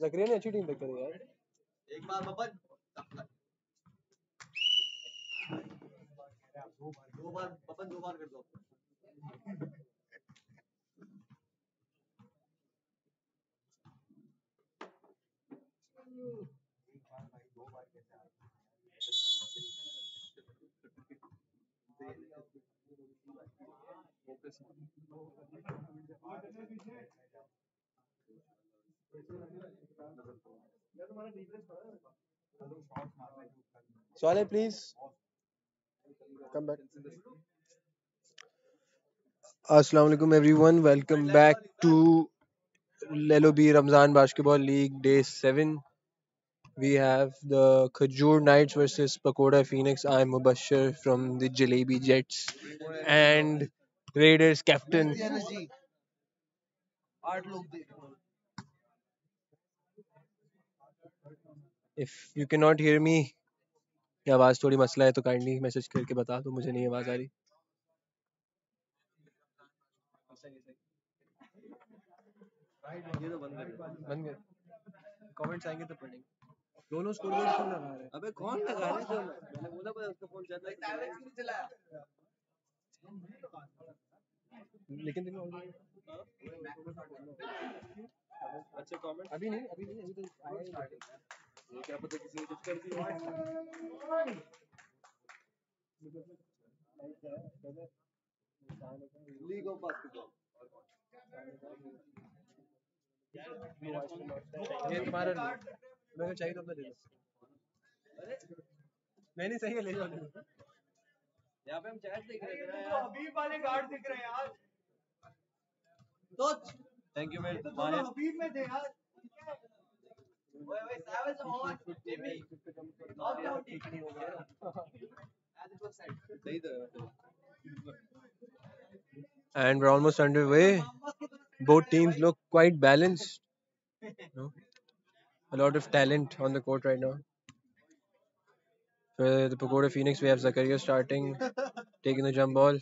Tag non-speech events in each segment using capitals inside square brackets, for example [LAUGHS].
जकरिया ने अच्छी team pick करी यार। एक बार बबन दो बार बबन दो बार कर दो। Swale, please come back. Assalamu alaikum everyone. Welcome back to Lelo B Ramzan Basketball League Day 7. We have the Khajoor Knights versus Pakora Phoenix. I'm Mubashir from the Jalebi Jets and Raiders captain. देख If you cannot hear me या आवाज़ थोड़ी मसला है तो kindly message करके बता दो मुझे नहीं आवाज़ आ रही। ये तो कमेंट्स आएँगे तो पढ़ेंगे। दोनों स्कोर बोर्ड क्यों लगा रहे अबे कौन लगा रहा है मैंने बोला पर उसका फ़ोन चल रहा है। हैं लेकिन तुम्हें already- अच्छे कमेंट अभी नहीं अभी नहीं अभी तो आया ही नहीं। ये क्या पता किसी ने कुछ कर दिया लीग ऑफ़ बास्केटबॉल ये तुम्हारा नहीं है। मेरे चाहिए तो अपना दे दो। नहीं नहीं सही है ले जाओ। यहाँ पे हम चैट देख रहे थे ना यार हबीब वाले गार्ड दिख रहे हैं यार। तो थैंक यू मेरे तो हबीब में थे यार। and we're almost underway. Both teams look quite balanced. A lot of talent on the court right now. For the Pakora Phoenix we have zakaria starting taking the jump ball.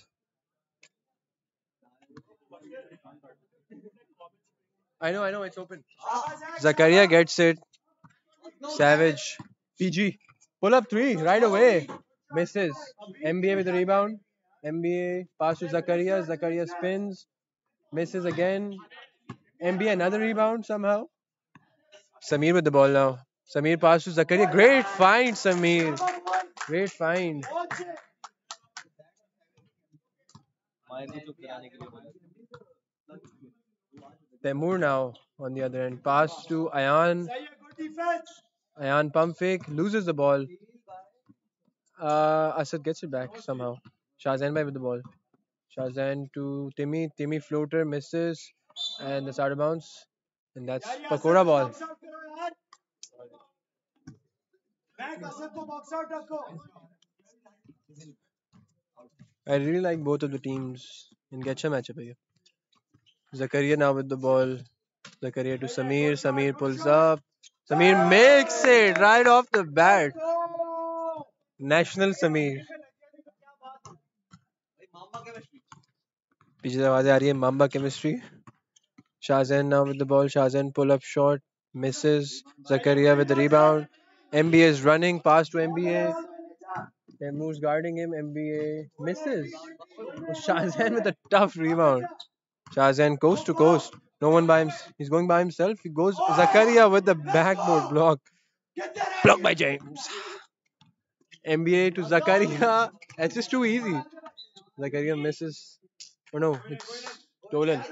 I know, I know, it's open. Zakaria gets it. Savage. PG. Pull up three right away. Misses. MBA with the rebound. MBA pass to Zakaria. Zakaria spins. Misses again. MBA another rebound somehow. Samir with the ball now. Samir pass to Zakaria. Great find, Samir. Great find. Temur now on the other end. Pass to Ayan. Ayan pump fake, loses the ball. Uh, Asad gets it back somehow. Shahzain by with the ball. Shahzain to Timmy. Timmy floater misses. And the side of. And that's Pakora ball. I really like both of the teams in Getcha matchup here. Zakaria now with the ball. Zakaria to Samir. Samir pulls up. Samir makes it right off the bat. National Samir. भाई मामा chemistry पीछे से आवाजें आ रही है Mamba chemistry. Shahzan now with the ball. Shahzan pull up short. Misses. Zakaria with the rebound. MBA is running. Pass to MBA. Temur's guarding him. MBA misses. Shahzan with a tough rebound. Shahzan coast to coast. No one by him. He's going by himself. He goes. Zakaria with the backboard block. Blocked by James. MBA to Zakaria. That's just too easy. Zakaria misses. Oh no, it's stolen.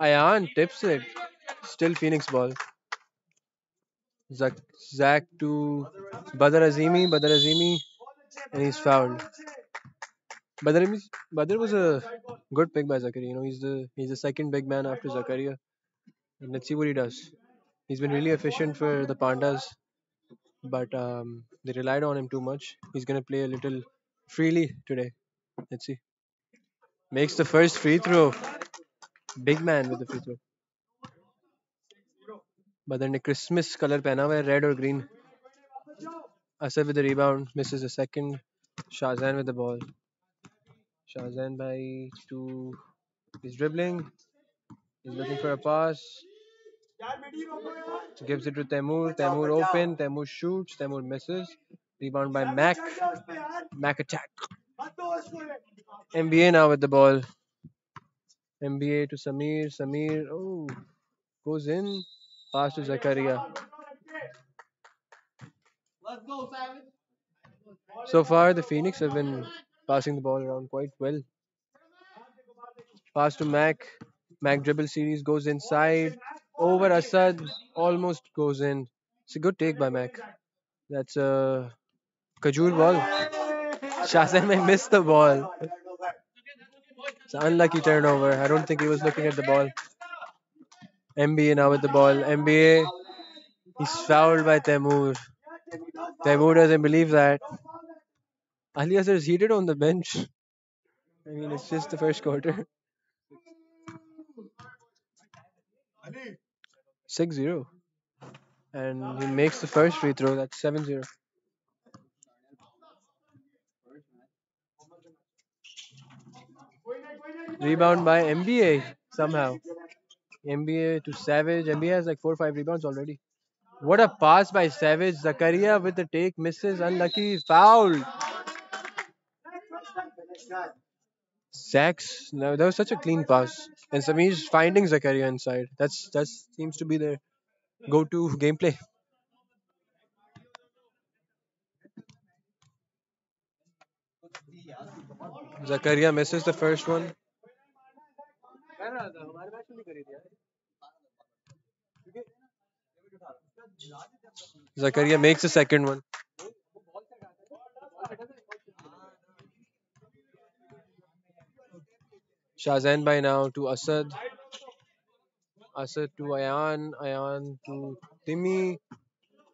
Ayan tips it. Still Phoenix ball. Zach, Zach to Badr Azimi. Badr Azimi. And he's fouled. Badr, Azimi- Badr was a good pick by Zakaria. You know, he's the he's the second big man after Zakaria. And let's see what he does. He's been really efficient for the Pandas, but um, they relied on him too much. He's gonna play a little freely today. Let's see. Makes the first free throw. Big man with the free throw. Badr ने Christmas color पहना हुआ है red और green. Asad with the rebound misses a second. Shahzan with the ball. Shahzain, by two is dribbling. He's looking for a pass. Gives it to Temur. Temur open. Temur shoots. Temur misses. Rebound by Mac. Mac attack. MBA now with the ball. MBA to Samir. Samir. Oh. Goes in. Pass to Zakaria. So far, the Phoenix have been passing the ball around quite well. Pass to Mac. Mac dribble series goes inside. Over Assad. Almost goes in. It's a good take by Mac. That's a Khajoor ball. [LAUGHS] Shazam may [LAUGHS] missed the ball. It's an unlucky turnover. I don't think he was looking at the ball. MBA now with the ball. MBA. He's fouled by Temur. Temur doesn't believe that. Ali Azhar is heated on the bench. I mean, it's just the first quarter. 6 0. And he makes the first free throw. That's 7 0. Rebound by MBA somehow. MBA to Savage. MBA has like 4 or 5 rebounds already. What a pass by Savage. Zakaria with the take. Misses. Unlucky. Foul. Sacks. No, that was such a clean pass. And Samir's finding Zakaria inside. That's that seems to be their go-to gameplay. Zakaria misses the first one. Zakaria makes the second one. Shazan by now to Asad. Asad to Ayan. Ayan to Timmy.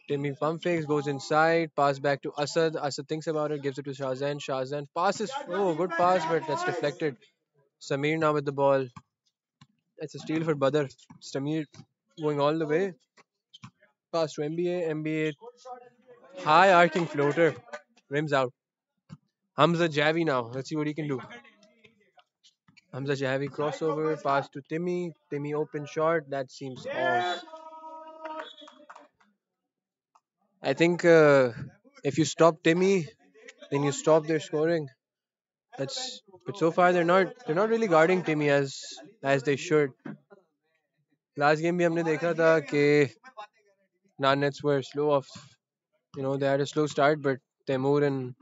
Timmy pump fakes, goes inside, pass back to Asad. Asad thinks about it, gives it to Shazan. Shazan passes. Oh, good pass, but that's deflected. Samir now with the ball. That's a steal for Badr. Samir going all the way. Pass to MBA. MBA. high arcing floater. Rims out. Hamza Javi now. Let's see what he can do. Hamza Javi crossover. Pass to Timmy. Timmy open shot. That seems off. I think uh, if you stop Timmy, then you stop their scoring. That's but so far they're not they're not really guarding Timmy as as they should. Last game भी हमने देखा था कि Nets were slow off. You know they had a slow start, but Temur and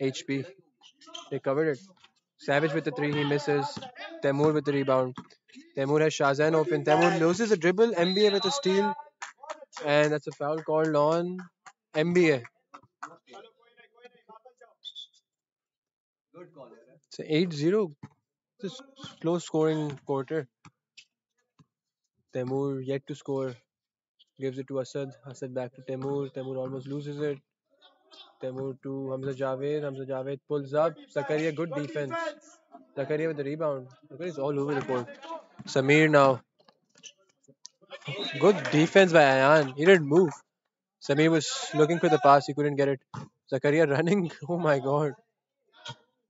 HP they covered it. Savage with the three, he misses. Temur with the rebound. Temur has Shazan open. Temur loses a dribble. MBA with a steal, and that's a foul called on MBA. It's a 8 0. Just slow scoring quarter. Temur yet to score. Gives it to Asad. Asad back to Temur. Temur almost loses it. Temur to Hamza Javed. Hamza Javed pulls up. Zakaria, good defense. Zakaria with the rebound. Zakaria is all over the court. Samir now. Good defense by Ayan. He didn't move. Samir was looking for the pass. He couldn't get it. Zakaria running. [LAUGHS] Oh my god.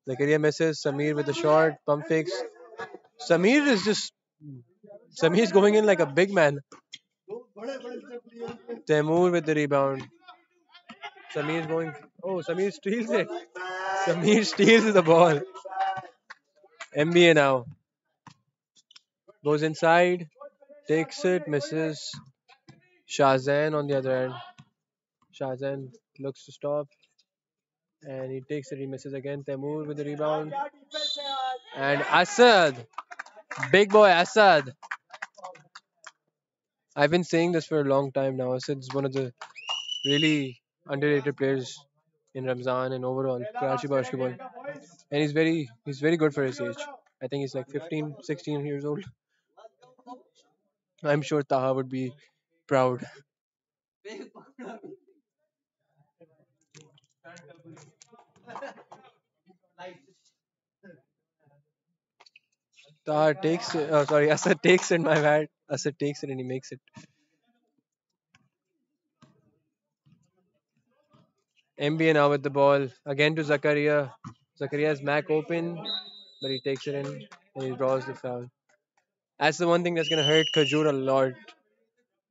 Zakaria misses. Samir with the shot. Pump fakes. Samir is just. Samir is going in like a big man. Temur with the rebound. Samir is going. Oh, Samir steals it. Samir steals the ball. NBA now. Goes inside. Takes it. Misses. Shazan on the other end. Shazan looks to stop. And he takes it. He misses again. Temur with the rebound. And Asad. Big boy Asad. I've been saying this for a long time now. Asad's one of the really underrated players in Ramzan and overall Karachi basketball. And he's very he's very good for his age. I think he's like 15, 16 years old. I'm sure Taha would be proud. Big pakda. Nice. Taha takes it. Oh, sorry, Asad takes it. My bad. Asad takes it and he makes it. NBA now with the ball again to Zakaria. Zakaria's Mac open, but he takes it in and he draws the foul. That's the one thing that's gonna hurt Khajoor a lot.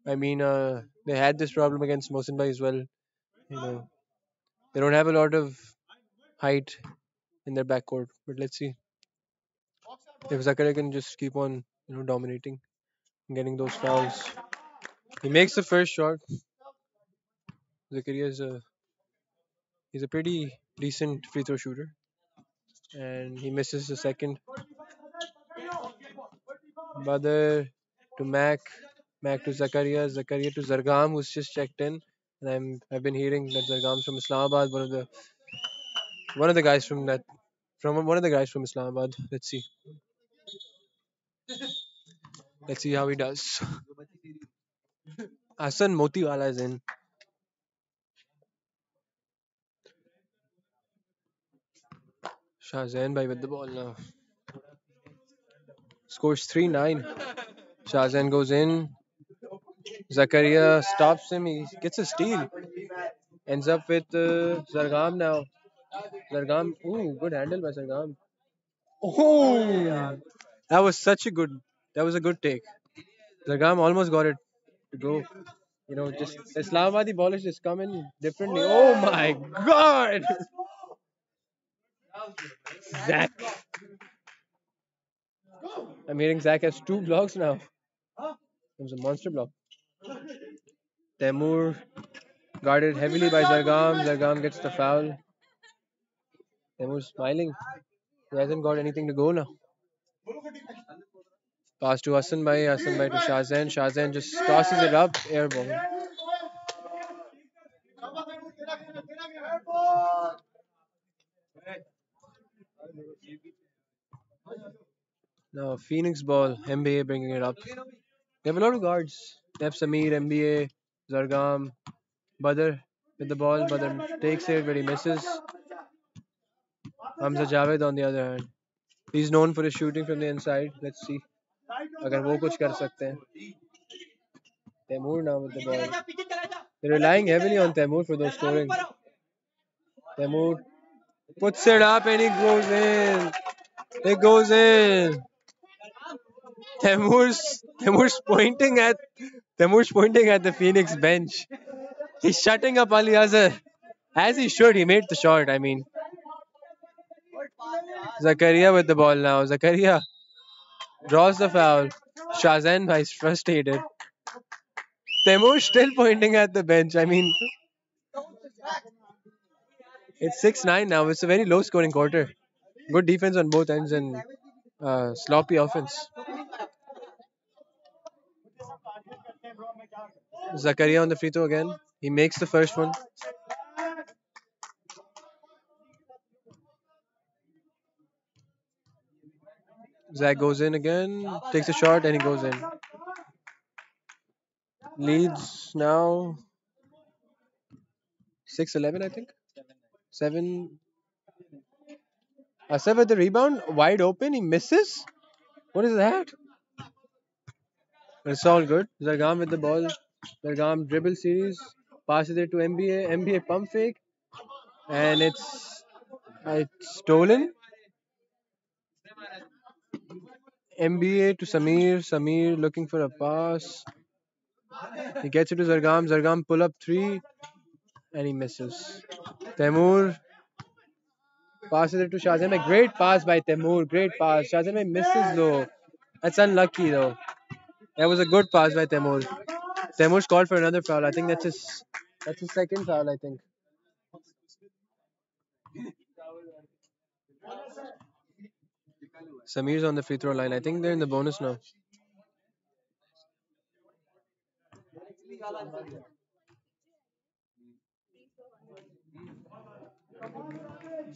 I mean, uh, they had this problem against Mohsin Bhai as well. You know, they don't have a lot of height in their backcourt. But let's see if Zakaria can just keep on, you know, dominating, and getting those fouls. He makes the first shot. Zakaria is a he's a pretty decent free throw shooter, and he misses the second. Badr to Mac, Mac to Zakaria, Zakaria to Zargam, who's just checked in. And I'm I've been hearing that Zargam's from Islamabad, one of the one of the guys from that from one of the guys from Islamabad. Let's see. Let's see how he does. [LAUGHS] Hassan Motiwala is in. Shahzain Bhai with the ball now. Scores 3 9. Shahzain goes in. Zakaria stops him. He gets a steal. Ends up with uh, Zargam now. Zargam. Ooh, good handle by Zargam. Oh, that was such a good. That was a good take. Zargam almost got it to go. You know, just Islamabadi ball is just coming differently. Oh my god! Zach. I'm hearing Zach has two blocks now. It was a monster block. Temur guarded heavily by Zargam. Zargam gets the foul. Temur smiling. He hasn't got anything to go now. Pass to Hassan Bhai. Hassan Bhai to Shahzain. Shahzain just tosses it up. Air ball. Now Phoenix ball. NBA bringing it up. They have a lot of guards. They have Samir, NBA, Zargam, Badr with the ball. Badr takes it, but he misses. Hamza Javed on the other hand. He's known for his shooting from the inside. Let's see. अगर वो कुछ कर सकते हैं Temur now with the ball. They're relying heavily on Temur for those scoring. Temur puts it up and he goes in. It goes in. Temur's Temur's pointing at Temur's pointing at the Phoenix bench. He's shutting up Ali Azhar. As he should, he made the shot. I mean, Zakaria with the ball now. Zakaria draws the foul. Shahzain is frustrated. Temur still pointing at the bench. I mean, it's 6 9 now. It's a very low scoring quarter. Good defense on both ends and uh, sloppy offense. Zakaria on the free throw again. He makes the first one. Zach goes in again, takes a shot, and he goes in. Leads now 6 11, I think. 7. Uh, Asaf with the rebound, wide open, he misses. What is that? It's all good. Zargam with the ball. Zargam dribble series, passes it to MBA. MBA pump fake, and it's uh, it's stolen. MBA to Samir. Samir looking for a pass. He gets it to Zargam. Zargam pull up three, and he misses. Temur passes it to Shazam. A great pass by Temur. Great pass. Shazam misses though. That's unlucky though. That was a good pass by Temur. Temur's called for another foul. I think that's his that's his second foul, I think. Samir's on the free throw line. I think they're in the bonus now.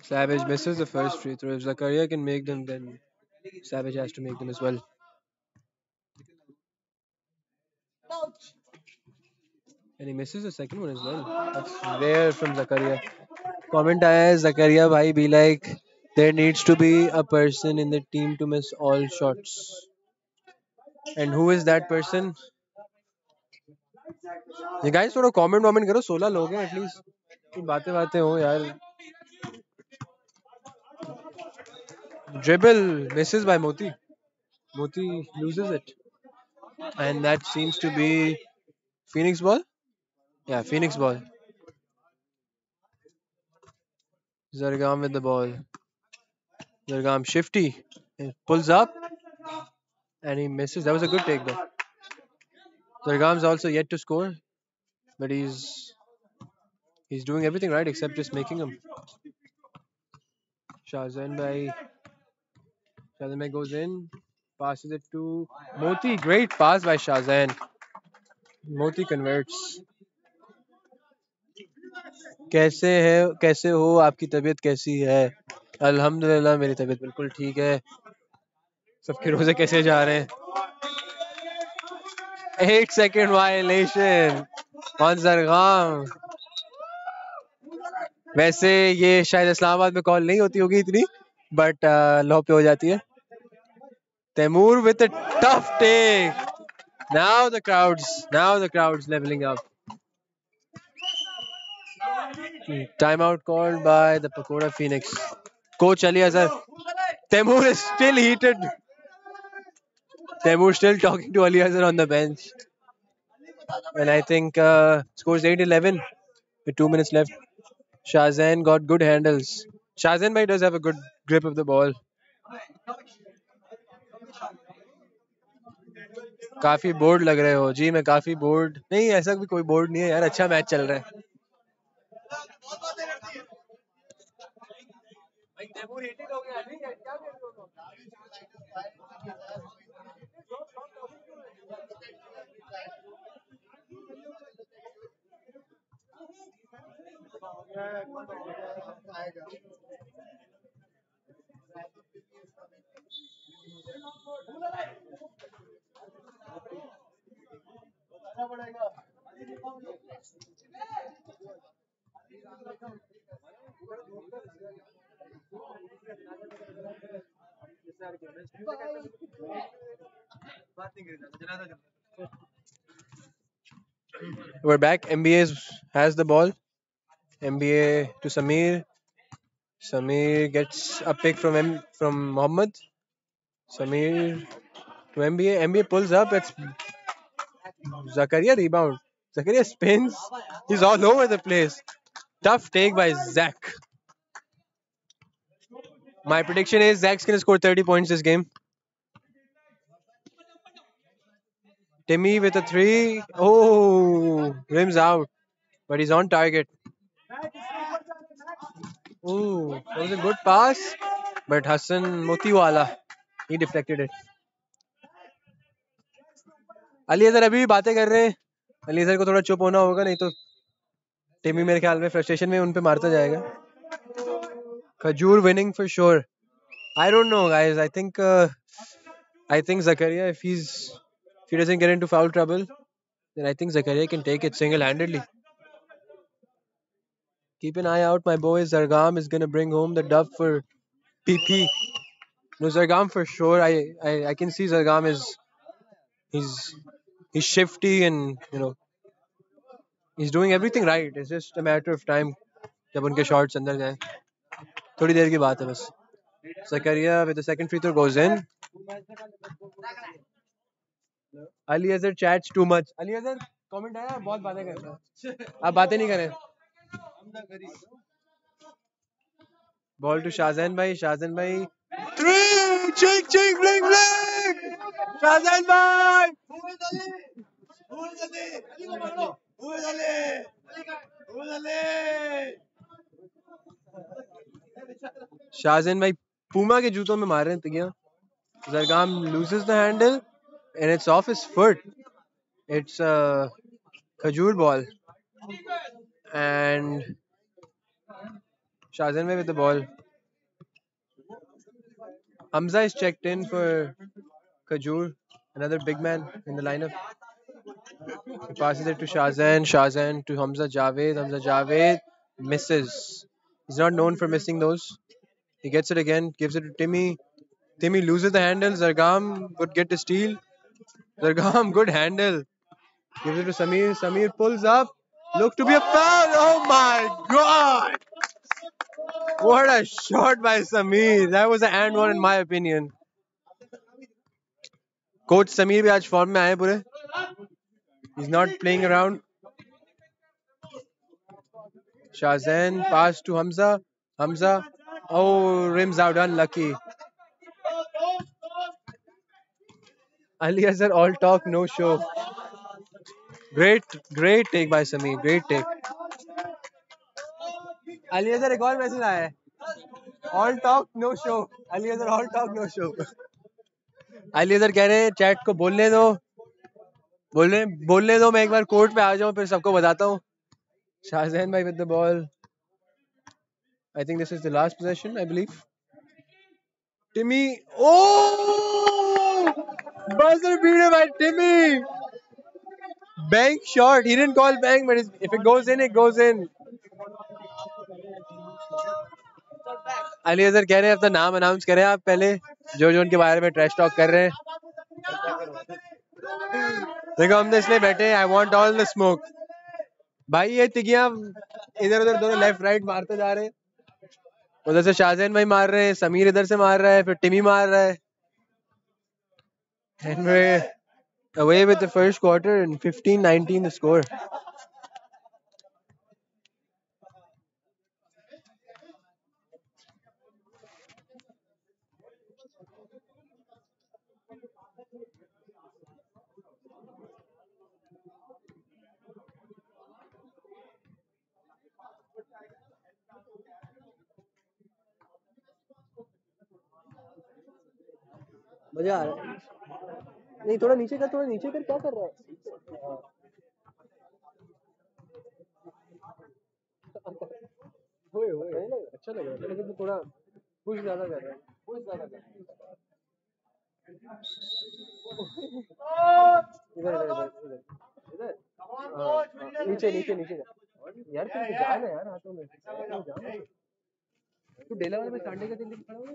Savage misses the first free throw. If Zakaria can make them, then Savage has to make them as well. And he misses the second one as well. That's rare from Zakaria. Comment आया है Zakaria भाई be like there needs to be a person in the team to miss all shots. And who is that person? ये guys थोड़ा comment वॉमेंट करो 16 लोग हैं at least बातें बातें हो यार dribble misses by Moti. Moti loses it. And that seems to be Phoenix ball? Yeah, Phoenix ball. Zargam with the ball. Zargam shifty. He pulls up and he misses. That was a good take though. Zargam's also yet to score, but he's he's doing everything right except just making them. Shahzan Bhai. Bhai goes in, passes it to Moti. Great pass by Shahzan. Moti converts. कैसे है कैसे हो आपकी तबीयत कैसी है अल्हम्दुलिल्लाह मेरी तबीयत बिल्कुल ठीक है सबके रोज़े कैसे जा रहे हैं एट सेकेंड वायलेशन ऑन वैसे ये शायद इस्लामाबाद में कॉल नहीं होती होगी इतनी बट लॉ पे हो जाती है Temur with a tough take. Now the crowds, now the crowds leveling up. Timeout called by the Pakora Phoenix. Coach Ali Azhar. Temur is still heated. Temur still talking to Ali Azhar on the bench. And I think uh, scores 8-11 with two minutes left. Shahzain got good handles. Shahzain does have a good grip of the ball. काफ़ी board लग रहे हो। जी, मैं काफ़ी board नहीं, ऐसा भी कोई बोर्ड नहीं है यार। अच्छा मैच चल रहा है। We're back. MBA has the ball. MBA to Samir. Samir gets a pick from M from Mohammed. Samir to NBA. NBA pulls up. It's Zakaria rebound. Zakaria spins. He's all over the place. Tough take by Zach. My prediction is Zach's gonna score 30 points this game. Timmy with a three. Oh, rims out, but he's on target. Oh, that was a good pass, but Hassan Motiwala ये deflected है अली अजहर अभी भी बातें कर रहे हैं। अली अजहर को थोड़ा चुप होना होगा, नहीं तो टीमी मेरे ख्याल में फ्रस्ट्रेशन में उन पे मारता जाएगा। Khajur winning for sure I don't know guys I think I think Zakaria if he is if he doesn't get into foul trouble then I think Zakaria can take it single handedly keep an eye out my boy Zargam is gonna bring home the dub for PP no Zargam for sure I, I I can see Zargam is he's he's shifty and you know he's doing everything right it's just a matter of time जब उनके shots अंदर जाए थोड़ी देर की बात है बस Zakaria with the second free throw goes in Ali Azhar chats too much Ali Azhar comment आया बहुत बातें कर रहा है आप बातें नहीं करें बॉल टू शाहजहान भाई शाहजहान भाई થ્રી भाई पूमा के जूतों में मार रहे हैं तिगियाँ Zargam loose is देंडल and it's off is foot it's Khajur ball and Shahzain भाई with ball Hamza is checked in for Khajoor, another big man in the lineup. He passes it to Shahzan, Shahzan to Hamza Javed, Hamza Javed misses. He's not known for missing those. He gets it again, gives it to Timmy. Timmy loses the handle. Zargam would get the steal. Zargam, [LAUGHS] good handle. Gives it to Samir. Samir pulls up. Look to be a foul. Oh my god! What a shot by Samir. That was an and one in my opinion. Coach Sameer भी आज form में आए पूरे He's not playing around. Shahzain pass to Hamza. Hamza. Oh, rims out. Unlucky. Ali Azhar all talk, no show. Great, great take by Sameer. Great take. Ali Azhar एक और message आया है। All talk no show Ali Azhar all talk no show Ali Azhar कह रहे हैं chat को बोलने दो। बोलने बोलने दो, मैं एक बार कोर्ट पे आ जाऊँ, फिर सबको बताता हूँ। शाहजहान भाई with the ball I think this is the last position I believe Timmy, oh! Buzzer beater by Timmy bank shot he didn't call bank, but if it goes in, it goes in. Ali Azhar कह रहे हैं अपना नाम announce करें आप पहले, जो जो उनके बारे में ट्रैश टॉक कर रहे हैं। देखो, हम तो इसलिए बैठे I want all the smoke भाई, ये तिगिया इधर उधर, दोनों लेफ़्ट राइट मारते जा रहे हैं। उधर से शाहजैन भाई मार रहे हैं, समीर इधर से मार रहा है, फिर टिमी मार रहा है। And we're away with the first quarter and 15-19 the score मज़ा आ रहा है। नहीं थोड़ा नीचे कर थोड़ा नीचे कर क्या कर रहा है? ओए ओए अच्छा लग रहा है। लेकिन थोड़ा पुश ज़्यादा कर रहा है। पुश ज़्यादा कर है। इधर इधर इधर इधर। हाँ, हाँ, नीचे नीचे नीचे जा। यार तेरे को जान है यार हाथों में। तू तू डेला वाले में सांडे का दिन खड़ा हुआ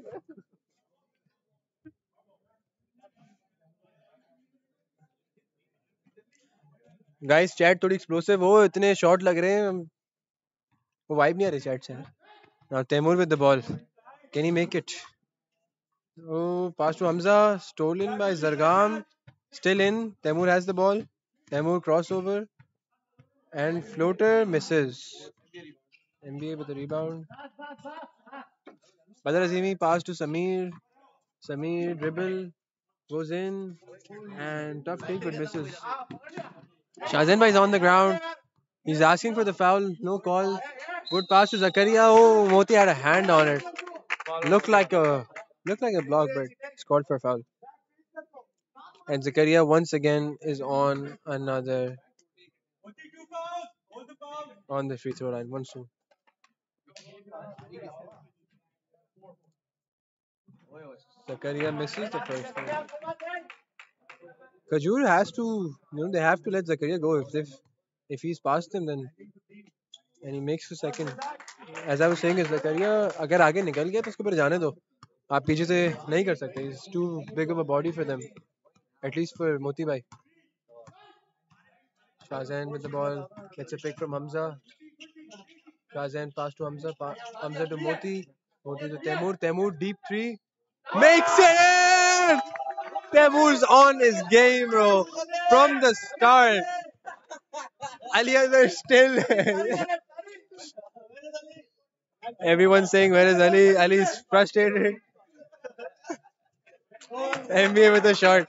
गाइस चैट थोड़ी एक्सप्लोसिव हो, इतने शॉट लग रहे हैं। वो वाइब नहीं आ रही चैट से। यार Taimur with the ball can he make it oh pass to Hamza stolen by Zargam still in Taimur has the ball Taimur cross and floater misses MBA with the rebound Badar Azimi pass to Sameer Sameer dribble goes in. And tough take, but misses. Shahzan is on the ground. He's asking for the foul. No call. Good pass to Zakaria. Oh, Moti had a hand on it. Looked like a looked like a block, but it's called for foul. And Zakaria once again is on another on the free throw line. One two. Zakaria misses the first one. Kajur has to, you know, they have to let Zakaria go. If if if he's past him, then and he makes the second. As I was saying, is Zakaria अगर आगे निकल गया तो उसको फिर जाने दो. आप पीछे से नहीं कर सकते. Big of a body for them. At least for Moti bhai. Shahzan with the ball gets a pick from Hamza. Shahzan pass to Hamza. Pa- Hamza to Moti. Moti to Temur. Temur deep three. Makes it! Temur's on his game, bro. From the start. Ali Azhar still. [LAUGHS] Everyone's saying, Where is Ali? Ali's frustrated. [LAUGHS] NBA with a shot.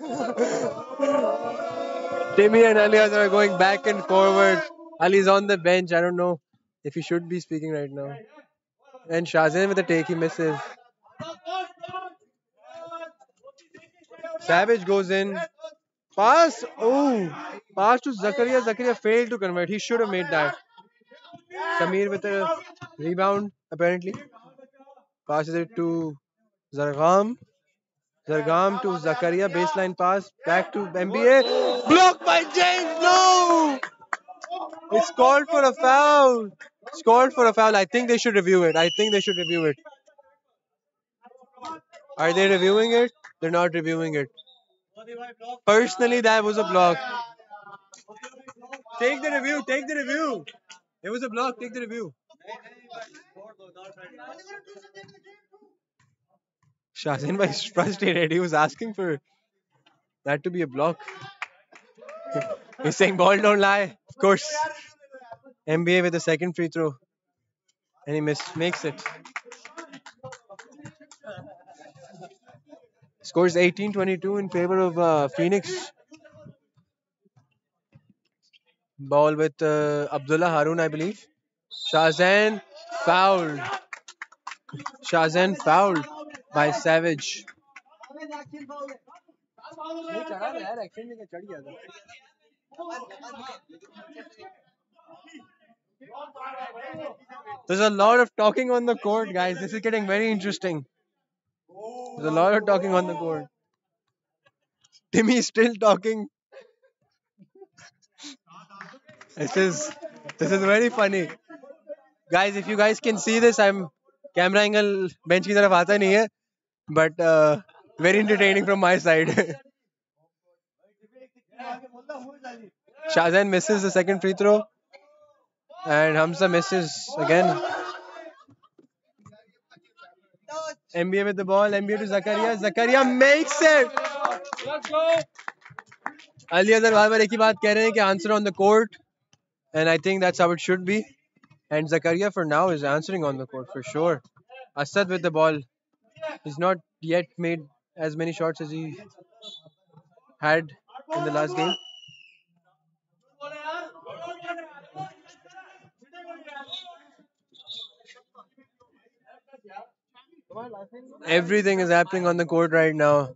[LAUGHS] Timmy and Ali are going back and forward. Ali's on the bench. I don't know if he should be speaking right now. And Shahzan with a take, he misses. Savage goes in. Pass. Oh, pass to Zakaria. Zakaria failed to convert. He should have made that. Samir with a rebound, apparently. Passes it to Zargam. Zargam to Zakaria. Baseline pass. Back to MBA. Blocked by James. No! It's called for a foul. Called for a foul. I think they should review it. I think they should review it. Are they reviewing it? They're not reviewing it. Personally, that was a block. Take the review. Take the review. It was a block. Take the review. Shahzain Bhai is [LAUGHS] frustrated. He was asking for that to be a block. He's saying ball don't lie. Of course. NBA with the second free throw. And he miss, makes it. Scores 18-22 in favor of uh, Phoenix. Ball with uh, Abdullah Harun, I believe. Shazan fouled. Shazan fouled by Savage. There's a lot of talking on the court, guys. This is getting very interesting. There's a lot of talking on the court. Timmy is still talking. This is this is very funny. Guys, if you guys can see this, I'm camera angle bench की तरफ आता नहीं है, but uh, very entertaining from my side. [LAUGHS] Shahzan misses the second free throw, and Hamza misses again. NBA with the ball, NBA to Zakaria. Zakaria makes it. Ali Azhar बार बार एक ही बात कह रहे हैं कि answer on the court, and I think that's how it should be. And Zakaria for now is answering on the court for sure. Asad with the ball. He's not yet made as many shots as he had in the last game. Everything is happening on the court right now.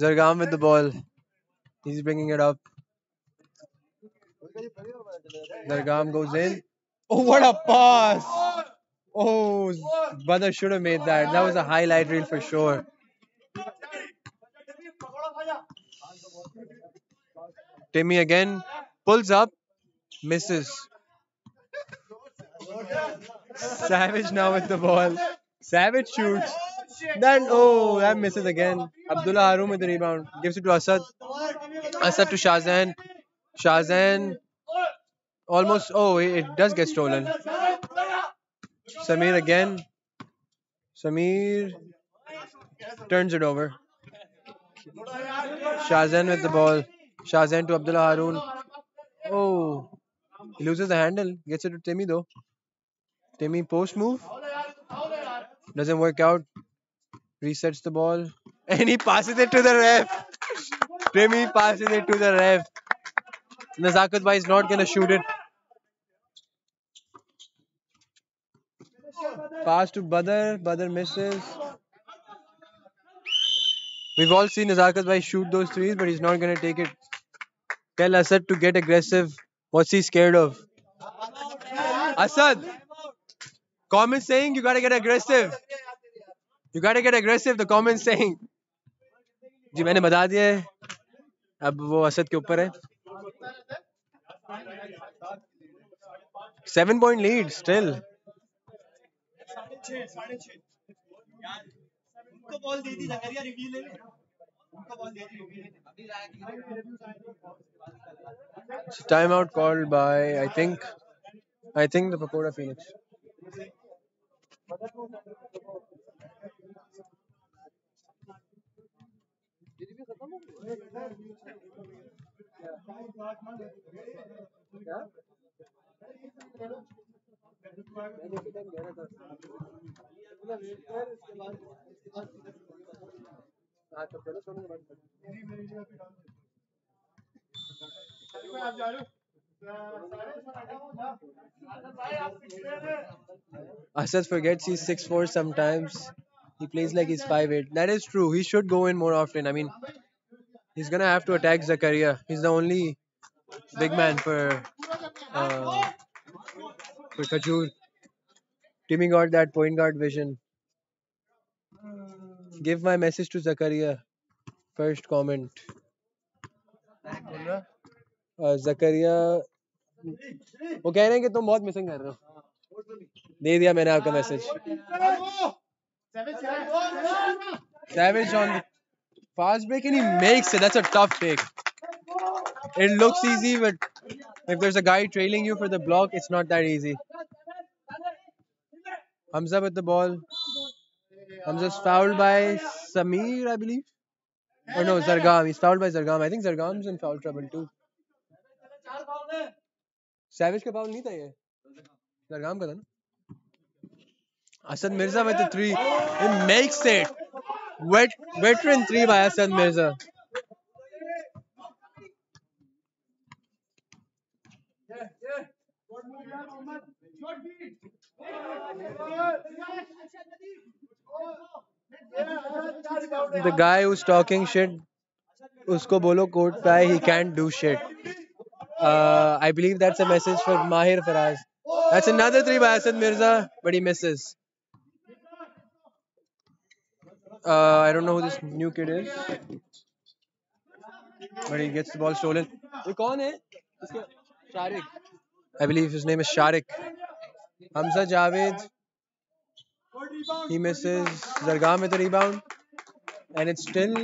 Zargam with the ball. He's bringing it up. Zargam goes in. Oh, what a pass! Oh, brother should have made that. That was a highlight reel for sure. Timmy again pulls up, misses. Savage now with the ball. Savage shoots. Then oh that misses again. Abdullah Haroon with the rebound. Gives it to Asad. Asad to Shahzan. Shahzan almost oh it does get stolen. Samir again. Samir turns it over. Shahzan with the ball. Shahzan to Abdullah Haroon. Oh, he loses the handle. Gets it to Timmy though. Timmy post move. Doesn't work out. Resets the ball. [LAUGHS] And he passes it to the ref. Timmy passes it to the ref. Nazakat Bhai is not gonna shoot it. Pass to Badr. Badr misses. We've all seen Nazakat Bhai shoot those threes, but he's not gonna take it. Tell Asad to get aggressive. What's he scared of? Asad! Comment saying you gotta get aggressive. You gotta get aggressive. The comment saying. जी मैंने बता दिया है अब वो असद के ऊपर है seven point lead still उनको बॉल दे दी जकरिया रिव्यू ले ले उनको ball they the review time out called by I think I think the pakora Phoenix हाँ तो चलो सोने के बाद Asad forgets he's 6'4 sometimes. He plays like he's 5'8. That is true. He should go in more often. I mean, he's to have to attack Zakaria. He's the only big man for uh, for Khajoor. Timmy got that point guard vision. Give my message to Zakaria. First comment. Uh, Zakaria वो कह रहे हैं कि तुम बहुत missing कर रहे हो दे दिया मैंने आपका message Savage on the fast break and he makes it. That's a tough take. It looks easy, but if there's a guy trailing you for the block, it's not that easy. Hamza with the ball. Hamza's fouled by Samir, I believe. Or no, Zargam. He's fouled by Zargam. I think Zargam's in foul trouble too. सैविश का बाउल नहीं था ये दरगाम का था ना Asad Mirza with the three it makes it wait veteran three by Asad Mirza The guy who's talking shit, उसको बोलो कोर्ट पे आए he can do shit Uh, I believe that's a message for Mahir Faraz. That's another three by Asad Mirza, but he misses. Uh, I don't know who this new kid is. But he gets the ball stolen. ये कौन I believe his name is Sharik. Hamza Javed. He misses. Zargam with the rebound. And it's still...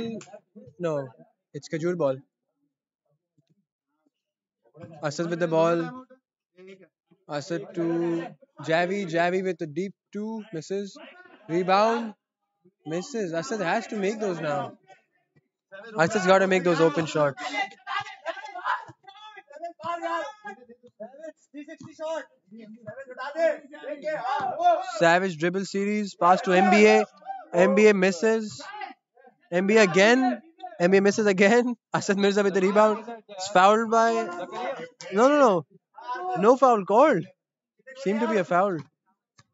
No. It's Khajoor ball. Asad with the ball. Asad to Javi. Javi with the deep two. Misses. Rebound. Misses. Asad has to make those now. Asad's got to make those open shots. Savage dribble series. Pass to MBA. MBA misses. MBA again. MBA misses again. [LAUGHS] Asad Mirza with the rebound. It's fouled by. No, no, no. No foul called. Seemed to be a foul.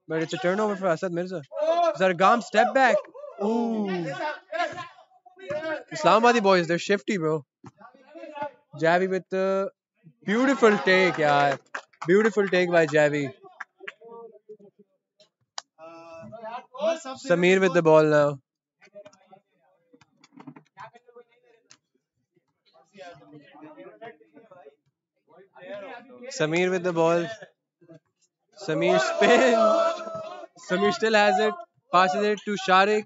But it's a turnover for Asad Mirza. Zargam step back. Ooh. Islamabadi boys, they're shifty, bro. Javi with the beautiful take, yeah. Beautiful take by Javi. Samir with the ball now. Samir with the ball. Samir spin. Samir still has it. Passes it to Sharik.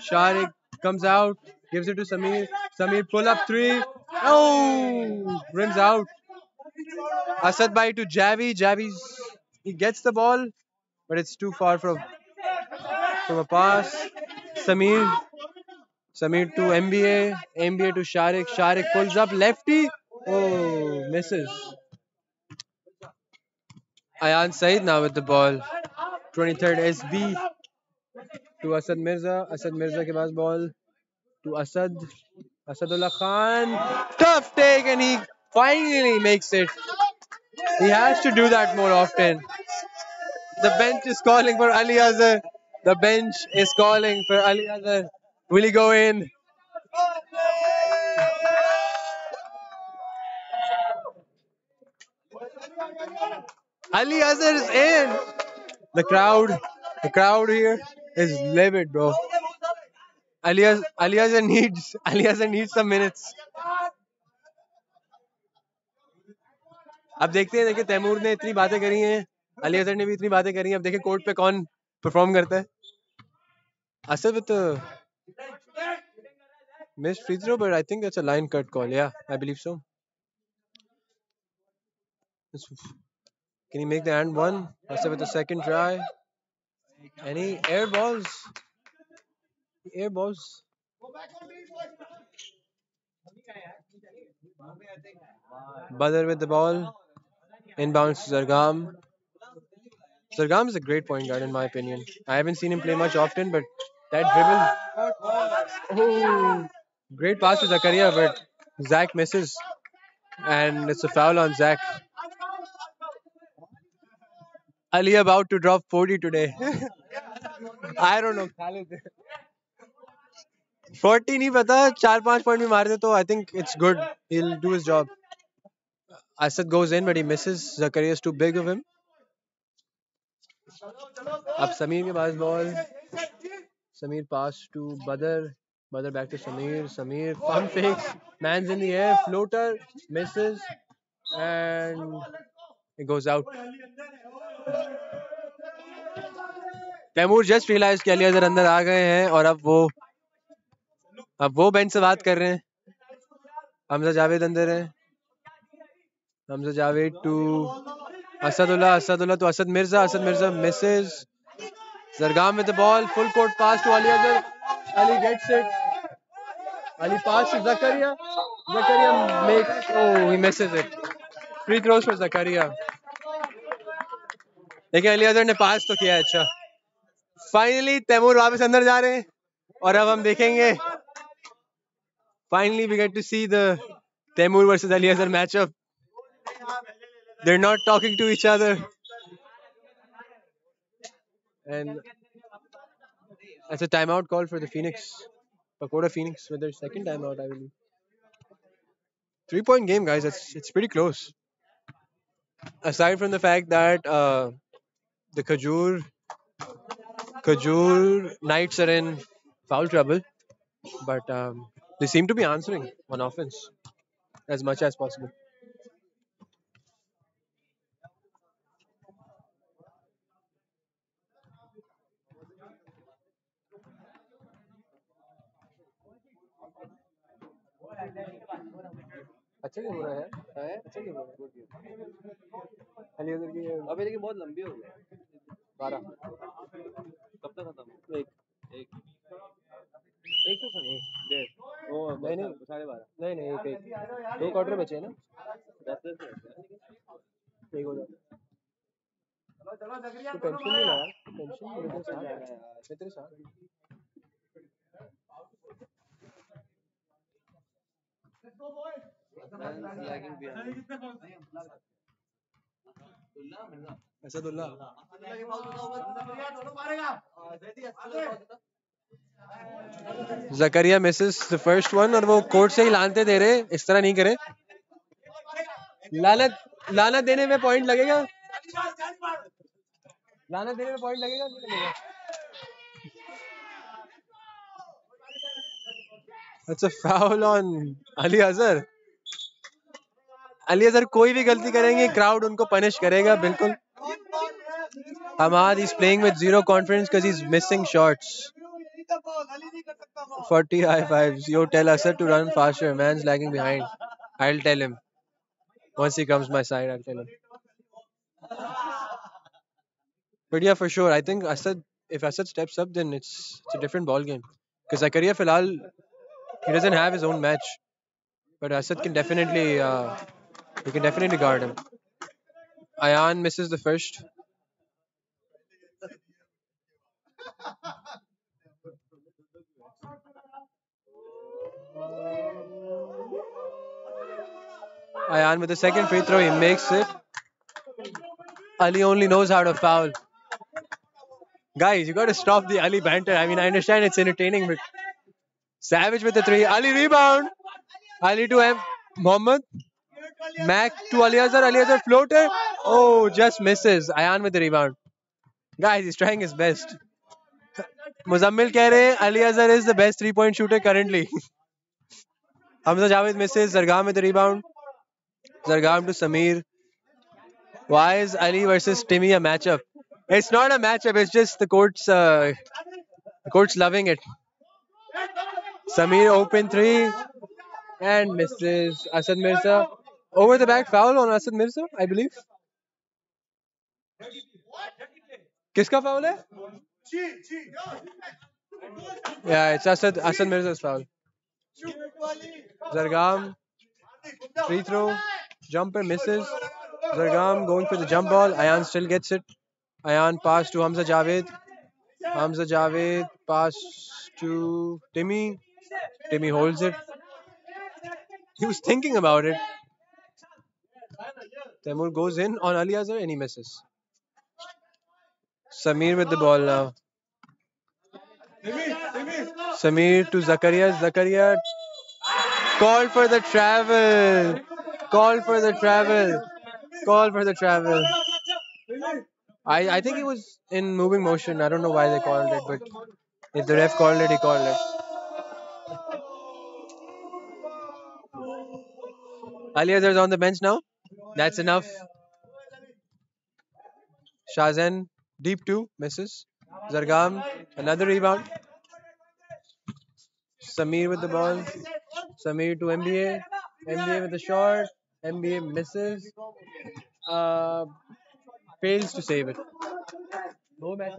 Sharik comes out. Gives it to Samir. Samir pull up three. Oh! Rims out. Asad by to Javi. Javi's he gets the ball, but it's too far from from a pass. Samir. Samir to MBA. MBA to Sharik. Sharik pulls up lefty. Oh, misses. Ayan Saeed now with the ball. 23rd SB to Asad Mirza. Asad Mirza ke paas ball to Asad. Asadullah Khan. Tough take and he finally makes it. He has to do that more often. The bench is calling for Ali Azhar. The bench is calling for Ali Azhar. Will he go in? Ali Azhar is in. The crowd, the crowd here is livid, bro. Ali, Azhar needs, Ali Azhar needs some minutes. अब देखते हैं देखिए तैमूर ने इतनी बातें करी हैं अली अजहर ने भी इतनी बातें करी हैं अब देखिए कोर्ट पे कौन परफॉर्म करता है असद तो miss फ्रीजरो but I think that's a line cut call या I believe so can he make the hand one? Asad with the second try. Any air balls? Air balls? Badr with the ball. Inbounds to Zargam Zargam is a great point guard in my opinion. I haven't seen him play much often but that dribble. Oh great pass to Zakaria but Zach misses. And it's a foul on Zach Ali about to drop 40 today. I don't know. Forty नहीं पता, चार पाँच point भी मार दे तो I think it's good he will do his job Asad goes in but he misses Zakaria is too big of him अब समीर के पास ball Sameer pass to Badar Badar back to Sameer Sameer fun fix man's in the air floater misses and It goes out. Taimur just realise कि अली अजहर अंदर आ गए हैं और अब वो अब वो बेंच से बात कर रहे हैं। हमजा जावेद अंदर है। Hamza Javed to Asadullah Asadullah to Asad Mirza Asad Mirza misses Zargam with the ball full court pass to Ali Azhar Ali gets it Ali pass to Zakaria. Zakaria makes oh he misses it free throws for Zakaria. लेकिन अली अजहर ने पास तो किया अच्छा finally Taimur वापस अंदर जा रहे हैं और अब हम देखेंगे finally we get to see the Taimur versus Ali Azhar matchup they're not talking to each other and that's a timeout call for the Phoenix Pakoda Phoenix with their second timeout I believe three point game guys it's it's pretty close aside from the fact that uh, the Khajoor Khajoor Knights are in foul trouble, but um, they seem to be answering on offense as much as possible. अच्छा game हो रहा है? है? अच्छा game हो रहा है? की अबे लेकिन बहुत लंबी हो गई बारह। कब तक खत्म एक। एक। एक तो सुनिए। डेढ़। ओ नहीं, नहीं। साढ़े बारह। नहीं नहीं एक एक। दो क्वार्टर बचे हैं ना? दस दस एक हो जाता तो टेंशन नहीं ला टेंशन मेरे साथ है तेरे साथ हूँ। Lagging behind Asadullah Zakaria misses the first one और वो कोर्ट से ही लानते दे रहे इस तरह नहीं करे लानत लानत देने में पॉइंट लगेगा लानत देने में पॉइंट लगेगा नहीं लगेगा a foul on Ali Azhar. Ali Azhar कोई भी गलती करेंगे क्राउड उनको पनिश करेगा बिल्कुल Hamad is playing with zero confidence because he's missing shots. 40 high fives. Yo, tell Asad to run faster. Man's lagging behind. I'll tell him. Once he comes my side, I'll tell him. But yeah, for sure. I think Asad, if Asad steps up, then it's, it's a different ball game. Because Zakaria Filal, he doesn't have his own match. But Asad can definitely, uh, he can definitely guard him. Ayan misses the first. Ayan with the second free throw, he makes it. Ali only knows how to foul. Guys, you got to stop the Ali banter. I mean, I understand it's entertaining, but Savage with the three. Ali rebound. Ali to M. Mohammed. Mac to Ali Azhar. Aliazar floater. Oh, just misses. Ayan with the rebound. Guys, he's trying his best. Muzammil कह Ali हैं is the best three-point shooter currently. [LAUGHS] Hamza Javed misses. Zargam with the rebound. Zargam to Samir. Why is Ali versus Timmy a matchup? It's not a matchup. It's just the court's uh, the court's loving it. Samir open three and misses. Asad Mirza over the back foul on Asad Mirza, I believe. किसका foul है? Yeah, it's Asad Asad Mirza's foul. Zargam free throw, jumper misses. Zargam going for the jump ball. Ayan still gets it. Ayan pass to Hamza Javed. Hamza Javed pass to Timmy. Timmy holds it. He was thinking about it. Temur goes in on Ali Azhar and he misses. Samir with the ball now. Samir to Zakaria. Zakaria called for the travel. Call for the travel. Call for the travel. I, I think he was in moving motion. I don't know why they called it, but if the ref called it, he called it. Ali Azhar's on the bench now. That's enough. Shazan, deep two, misses. Zargam, another rebound. Samir with the ball. Samir to MBA. MBA with the shot. MBA misses. Uh, fails to save it. No match.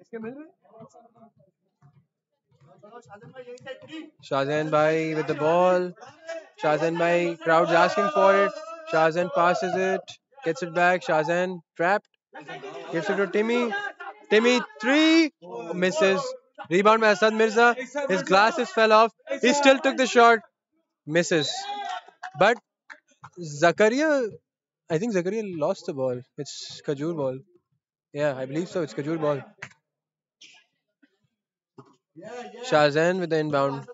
इसके मिल रहे Shahzain Bhai with the ball. Shahzain Bhai, crowd's asking for it. Shahzain passes it, gets it back. Shahzain trapped, gives it to Timmy. Timmy three misses. Rebound by Asad Mirza. His glasses fell off. He still took the shot, misses. But Zakaria, I think Zakaria lost the ball. It's Khajoor ball. Yeah, I believe so. It's Khajoor ball. Shahzain with the inbound.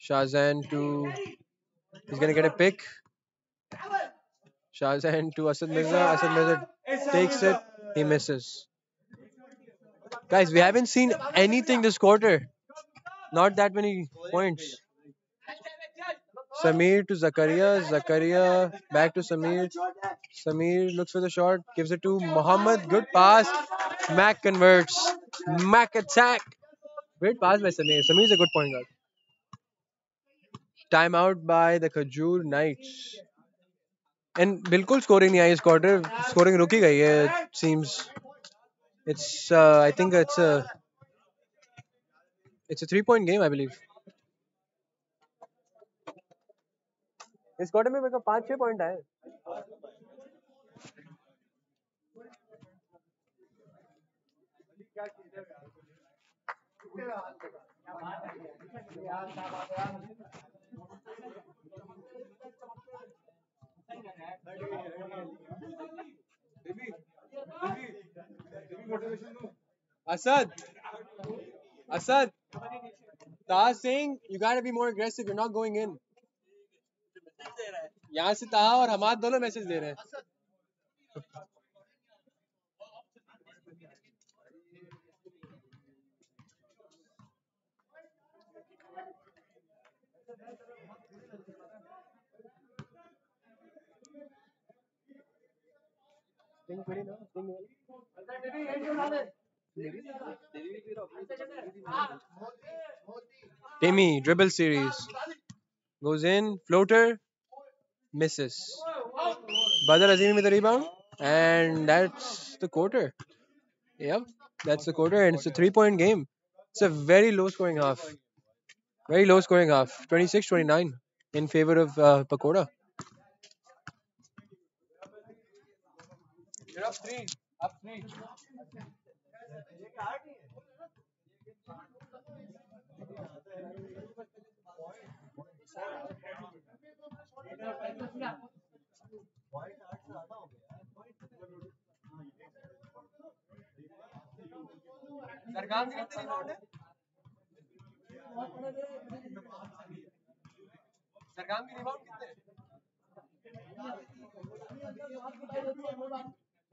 Shahzain to. He's gonna get a pick. Shahzain to Asad Mirza. Asad Mirza takes it. He misses. Guys, we haven't seen anything this quarter. Not that many points. Samir to Zakaria. Zakaria back to Samir. Samir looks for the shot, gives it to Muhammad. Good pass. Mac converts. Mac attack. Great pass by Samir. Samir is a good point guard. Time out by the Khajur Knights. And बिल्कुल scoring नहीं आई इस quarter scoring रुकी गई है seems it's I think it's it's a three point game I believe इस quarter में मेरे को पाँच छह पॉइंट आए Asad, Asad, Taha saying you gotta be more aggressive. You're not going in. यहाँ से ताहा और हमाद दोनों मैसेज दे रहे हैं Timmy dribble series goes in floater misses. Badr Azimi with the rebound and that's the quarter. Yep, that's the quarter and it's a three point game. It's a very low scoring half. Very low scoring half. 26-29 in favor of uh, Pakora. Up three. Up three. सरगाम की है? rebound कितने?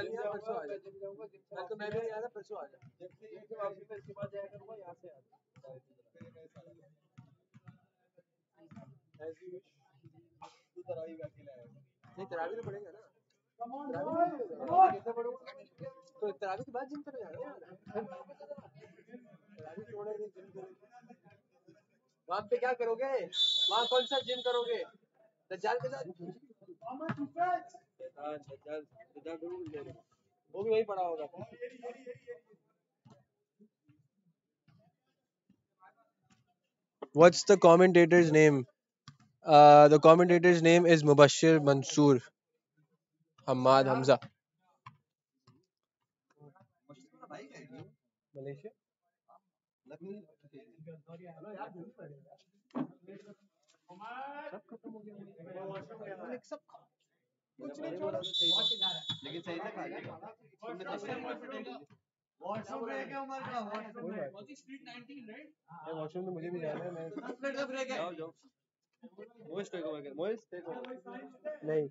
कल परसों आ तो मैं भी नहीं परसों आ जब से ये जब इसके बाद जाया करूँगा यहाँ से आ एज यू विश तू तो तरावी नहीं तरावी तो पड़ेगा ना। तो, तो तरावी के बाद जिम करने तरावी जिम वहाँ पे क्या करोगे? वहाँ कौन सा जिम करोगे? तो दज्जाल के साथ हाँ दज्जाल दज्जाल ले लो वो भी वही पड़ा होगा What's the commentator's name? Uh, the commentator's name is Mubashir Mansoor. Hamad Hamza. Malaysia? लेकिन सही था है हमारे का? वॉशरूम तो मुझे भी जाना है मैं दस मिनट का ब्रेक है। जाओ जाओ। मोइस टेक ओवर कर मोइस टेक ओवर नहीं।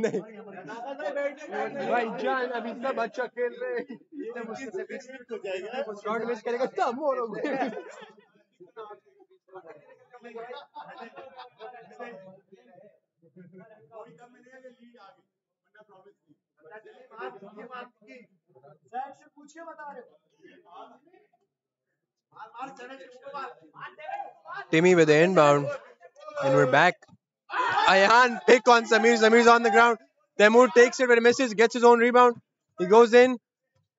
नहीं। भाई जान अभी सब अच्छा खेल रहे हैं। मुश्किल से 20 मिनट हो जाएगा। शॉट मिस करेगा तब मोर हो गए। [LAUGHS] [LAUGHS] Timmy with the inbound. And we're back. Ayan pick on Samir Samir's on the ground. Temur takes it. But misses gets his own rebound. He goes in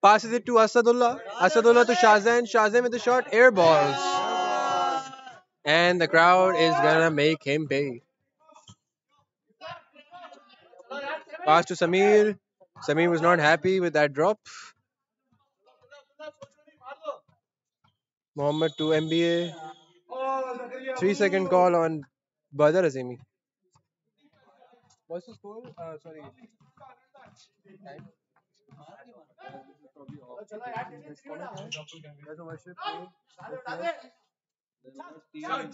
passes it to Asadullah. Asadullah to Shazan. Shazan with the shot. Air balls. And the crowd is gonna make him pay. Pass to Samir. Samir was not happy with that drop. Mohammed to MBA. Three second call on Badr Azimi. What's the score? Uh, sorry.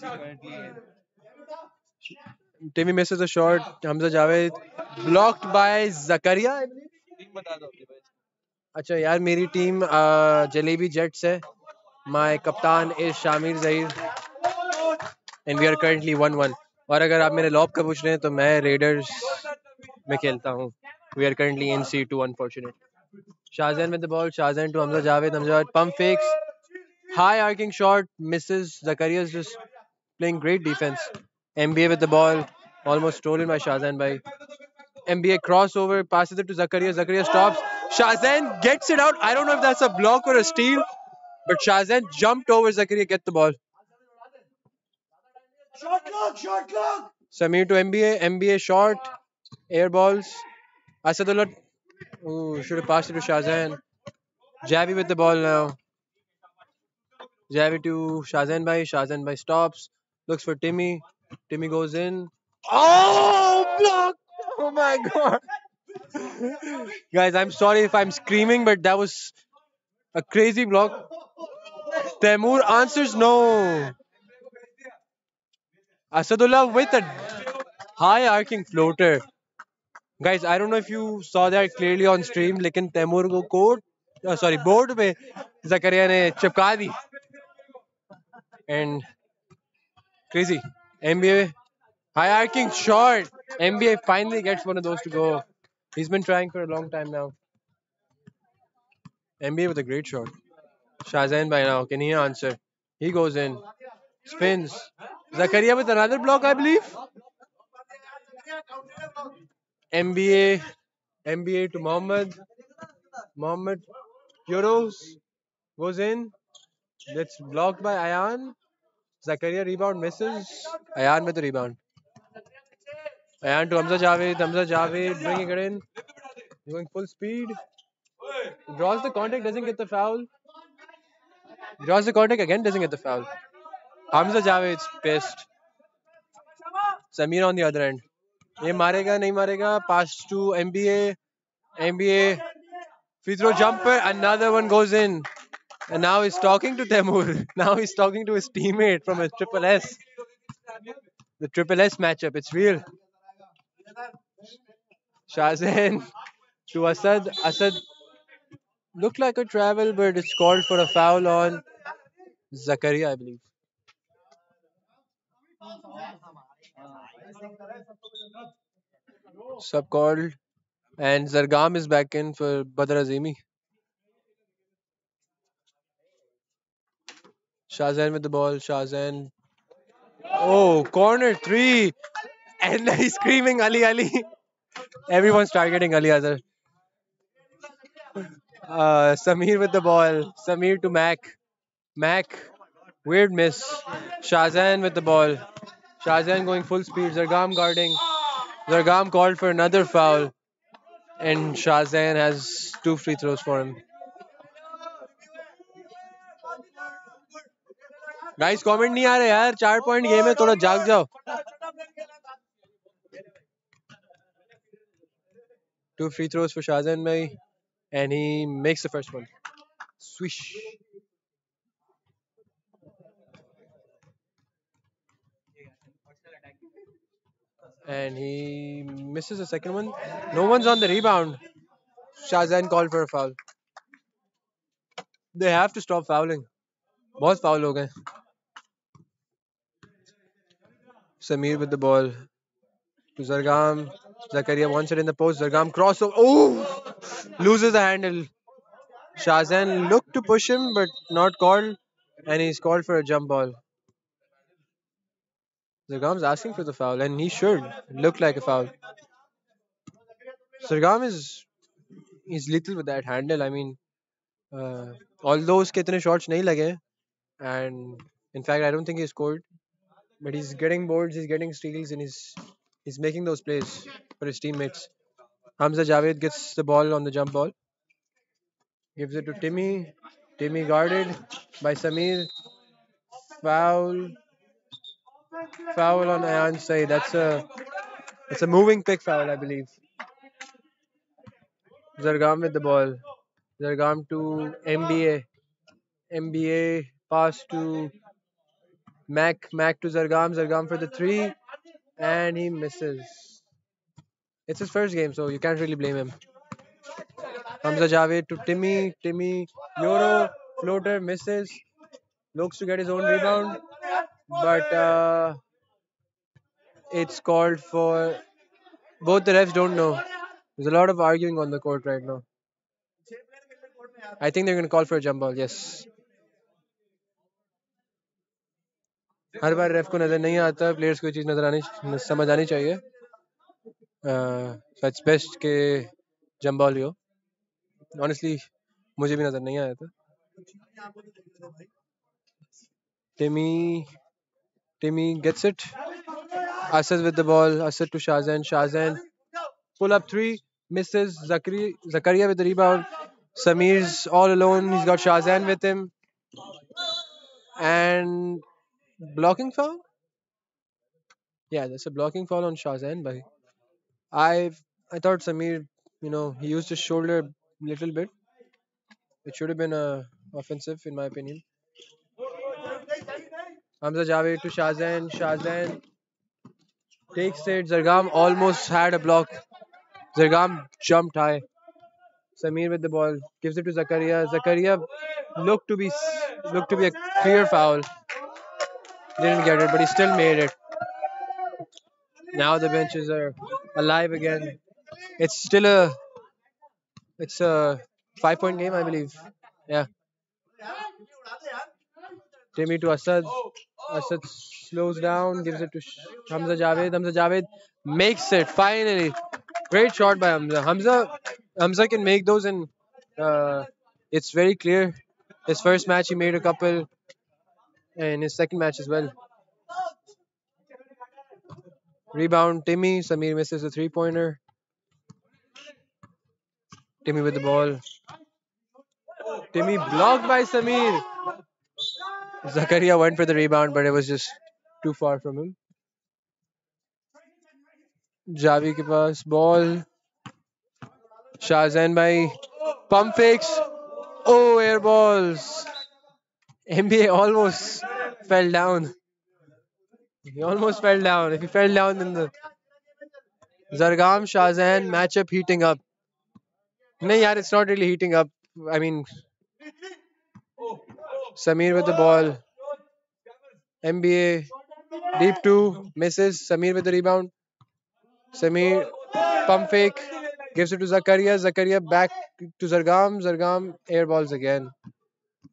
Time? Timmy misses a shot. Hamza Javed blocked by Zakaria. I believe. Team बता दो अपनी भाई अच्छा यार, मेरी team jalebi jets है my कप्तान is Shamir Zaheer and we are currently one one और अगर आप मेरे लॉब का पूछ रहे हैं तो मैं रेडर्स में खेलता हूँ we are currently in C two unfortunate Shahjahan with the ball Shahjahan to Hamza Javed Hamza Javed pump fakes high arcing shot misses Zakaria is just playing great defense MBA with the ball, almost stolen by Shahzan by MBA crossover, passes it to Zakaria. Zakaria stops. Shahzan gets it out. I don't know if that's a block or a steal, but Shahzan jumped over Zakaria. Get the ball. Short clock, short clock. Samir to MBA. MBA short. Air balls. Asadullah. Ooh, should have passed it to Shahzan. Javi with the ball now. Javi to Shahzan by. Shahzan by stops. Looks for Timmy. Timmy goes in. Oh, [LAUGHS] block! Oh my god. Guys, I'm sorry if I'm screaming, but that was a crazy block. Temur answers no. Asadullah with a high arcing floater. Guys, I don't know if you saw that clearly on stream, लेकिन तैमूर को code sorry board पे जकरिया ने चिपका दी and crazy NBA high arcing shot NBA finally gets one of those to go. He's been trying for a long time now. NBA with a great shot. Shazan by now can he answer? He goes in spins. Zakaria with another block I believe. NBA NBA to Mohammed Mohammed Euros goes in. That's blocked by Ayan Zakaria rebound misses Ayan with the rebound Ayan to Hamza Javed Hamza Javed bringing it in going full speed draws the contact doesn't get the foul draws the contact again doesn't get the foul Hamza Javed's pissed Samir on the other end ये मारेगा नहीं मारेगा pass to MBA MBA free throw jumper another one goes in and now he's talking to Temur [LAUGHS] now he's talking to his teammate from a triple S. The triple S matchup it's real. Shazan [LAUGHS] to Asad. Asad looked like a travel but it's called for a foul on Zakaria I believe. Sub called and Zargam is back in for Badr Azimi. Shazan with the ball. Shazan. Oh, corner three. And [LAUGHS] he's screaming Ali Ali. Everyone's targeting Ali Azhar. Uh, Samir with the ball. Samir to Mac. Mac. Weird miss. Shazan with the ball. Shahzan going full speed. Zargam guarding. Zargam called for another foul. And Shahzan has two free throws for him. Guys comment नहीं आ रहे यार चार point game है थोड़ा जाग जाओ Two free throws for Shahzan Bhai, and he makes the first one. Swish. And he misses the second one. No one's on the rebound. Shahzan called for a foul. They have to stop fouling. बहुत foul हो गए Samir with the ball to Zargam. Zakaria wants it in the post. Zargam crossover. Oh! Loses the handle. Shazan looked to push him but not called. And he's called for a jump ball. Zargam's asking for the foul and he should look like a foul. Zargam is, is little with that handle. I mean, uh, although uske itne shots nahi lage and in fact I don't think he scored but he's getting boards, he's getting steals, and he's he's making those plays for his teammates. Hamza Javed gets the ball on the jump ball, gives it to Timmy. Timmy guarded by Samir. Foul. Foul on Ayan Saeed. That's a that's a moving pick foul, I believe. Zargam with the ball. Zargam to MBA. MBA pass to Mac. Mac to Zargam. Zargam for the three. And he misses. It's his first game, so you can't really blame him. Hamza Javed to Timmy. Timmy. Euro. Floater misses. Looks to get his own rebound. But uh, it's called for. Both the refs don't know. There's a lot of arguing on the court right now. I think they're going to call for a jump ball. Yes. हर बार ref को नज़र नहीं आता players को चीज़ नज़र आनी समझ आनी चाहिए। सच बेस्ट के जम्बालियो ऑनेस्टली मुझे भी नज़र नहीं आया था। Timmy Timmy gets it Asad with the ball Asad to Shahzain Shahzain pull up three misses Zakari Zakaria with rebound Sameer all alone he got Shahzain with him and blocking foul? Yeah, that's a blocking foul on Shahzan. Bhai. I I thought Samir, you know, he used his shoulder a little bit. It should have been uh, offensive, in my opinion. Hamza Javed to Shahzan. Shahzan takes it. Zargam almost had a block. Zargam jumped high. Samir with the ball gives it to Zakaria. Zakaria looked to be looked to be a clear foul. Didn't get it, but he still made it. Now the benches are alive again. It's still a it's a five point game, I believe. Yeah. Timmy to Asad. Asad slows down, gives it to Hamza Javed. Hamza Javed makes it finally. Great shot by Hamza. Hamza Hamza can make those, and uh, it's very clear. His first match, he made a couple, in his second match as well. Rebound, Timmy. Samir misses a three pointer. Timmy with the ball. Timmy blocked by Samir. Zakaria went for the rebound, but it was just too far from him. Javi Kipas ball. ball. Shahzain by pump fakes. Oh, air balls. NBA almost fell down. He almost fell down. If he fell down, in the Zargam Shahzan matchup heating up. No, yeah, it's not really heating up. I mean, Samir with the ball. MBA deep two misses. Samir with the rebound. Samir pump fake gives it to Zakaria. Zakaria back to Zargam. Zargam air balls again.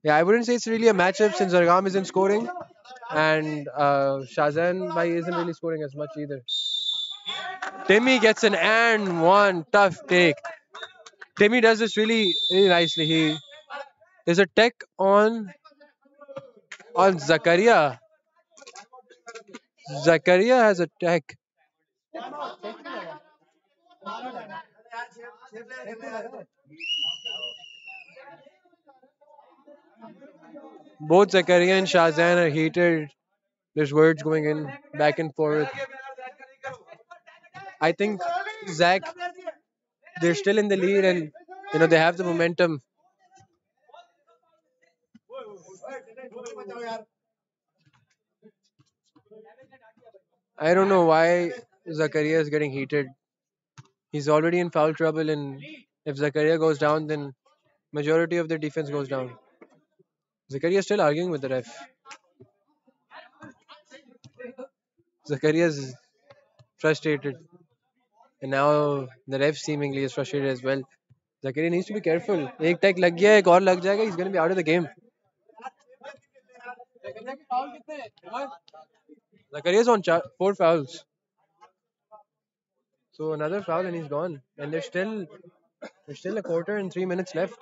Yeah, I wouldn't say it's really a matchup since Zargam isn't scoring and uh, Shazan Bhai isn't really scoring as much either. Timmy gets an and one tough take. Timmy does this really really nicely. He there's a tech on on Zakaria. Zakaria has a tech. Both Zakaria and Shazan are heated. There's words going in back and forth. I think Zach, they're still in the lead and you know they have the momentum. I don't know why Zakaria is getting heated. He's already in foul trouble, and if Zakaria goes down, then majority of the defense goes down. Zakaria is still arguing with the ref. Zakaria is frustrated, and now the ref seemingly is frustrated as well. Zakaria needs to be careful. एक tech लग गया है, एक और लग जाएगा. He's going to be out of the game. Zakaria is on char- four fouls. So another foul and he's gone. And there's still there's still a quarter and three minutes left.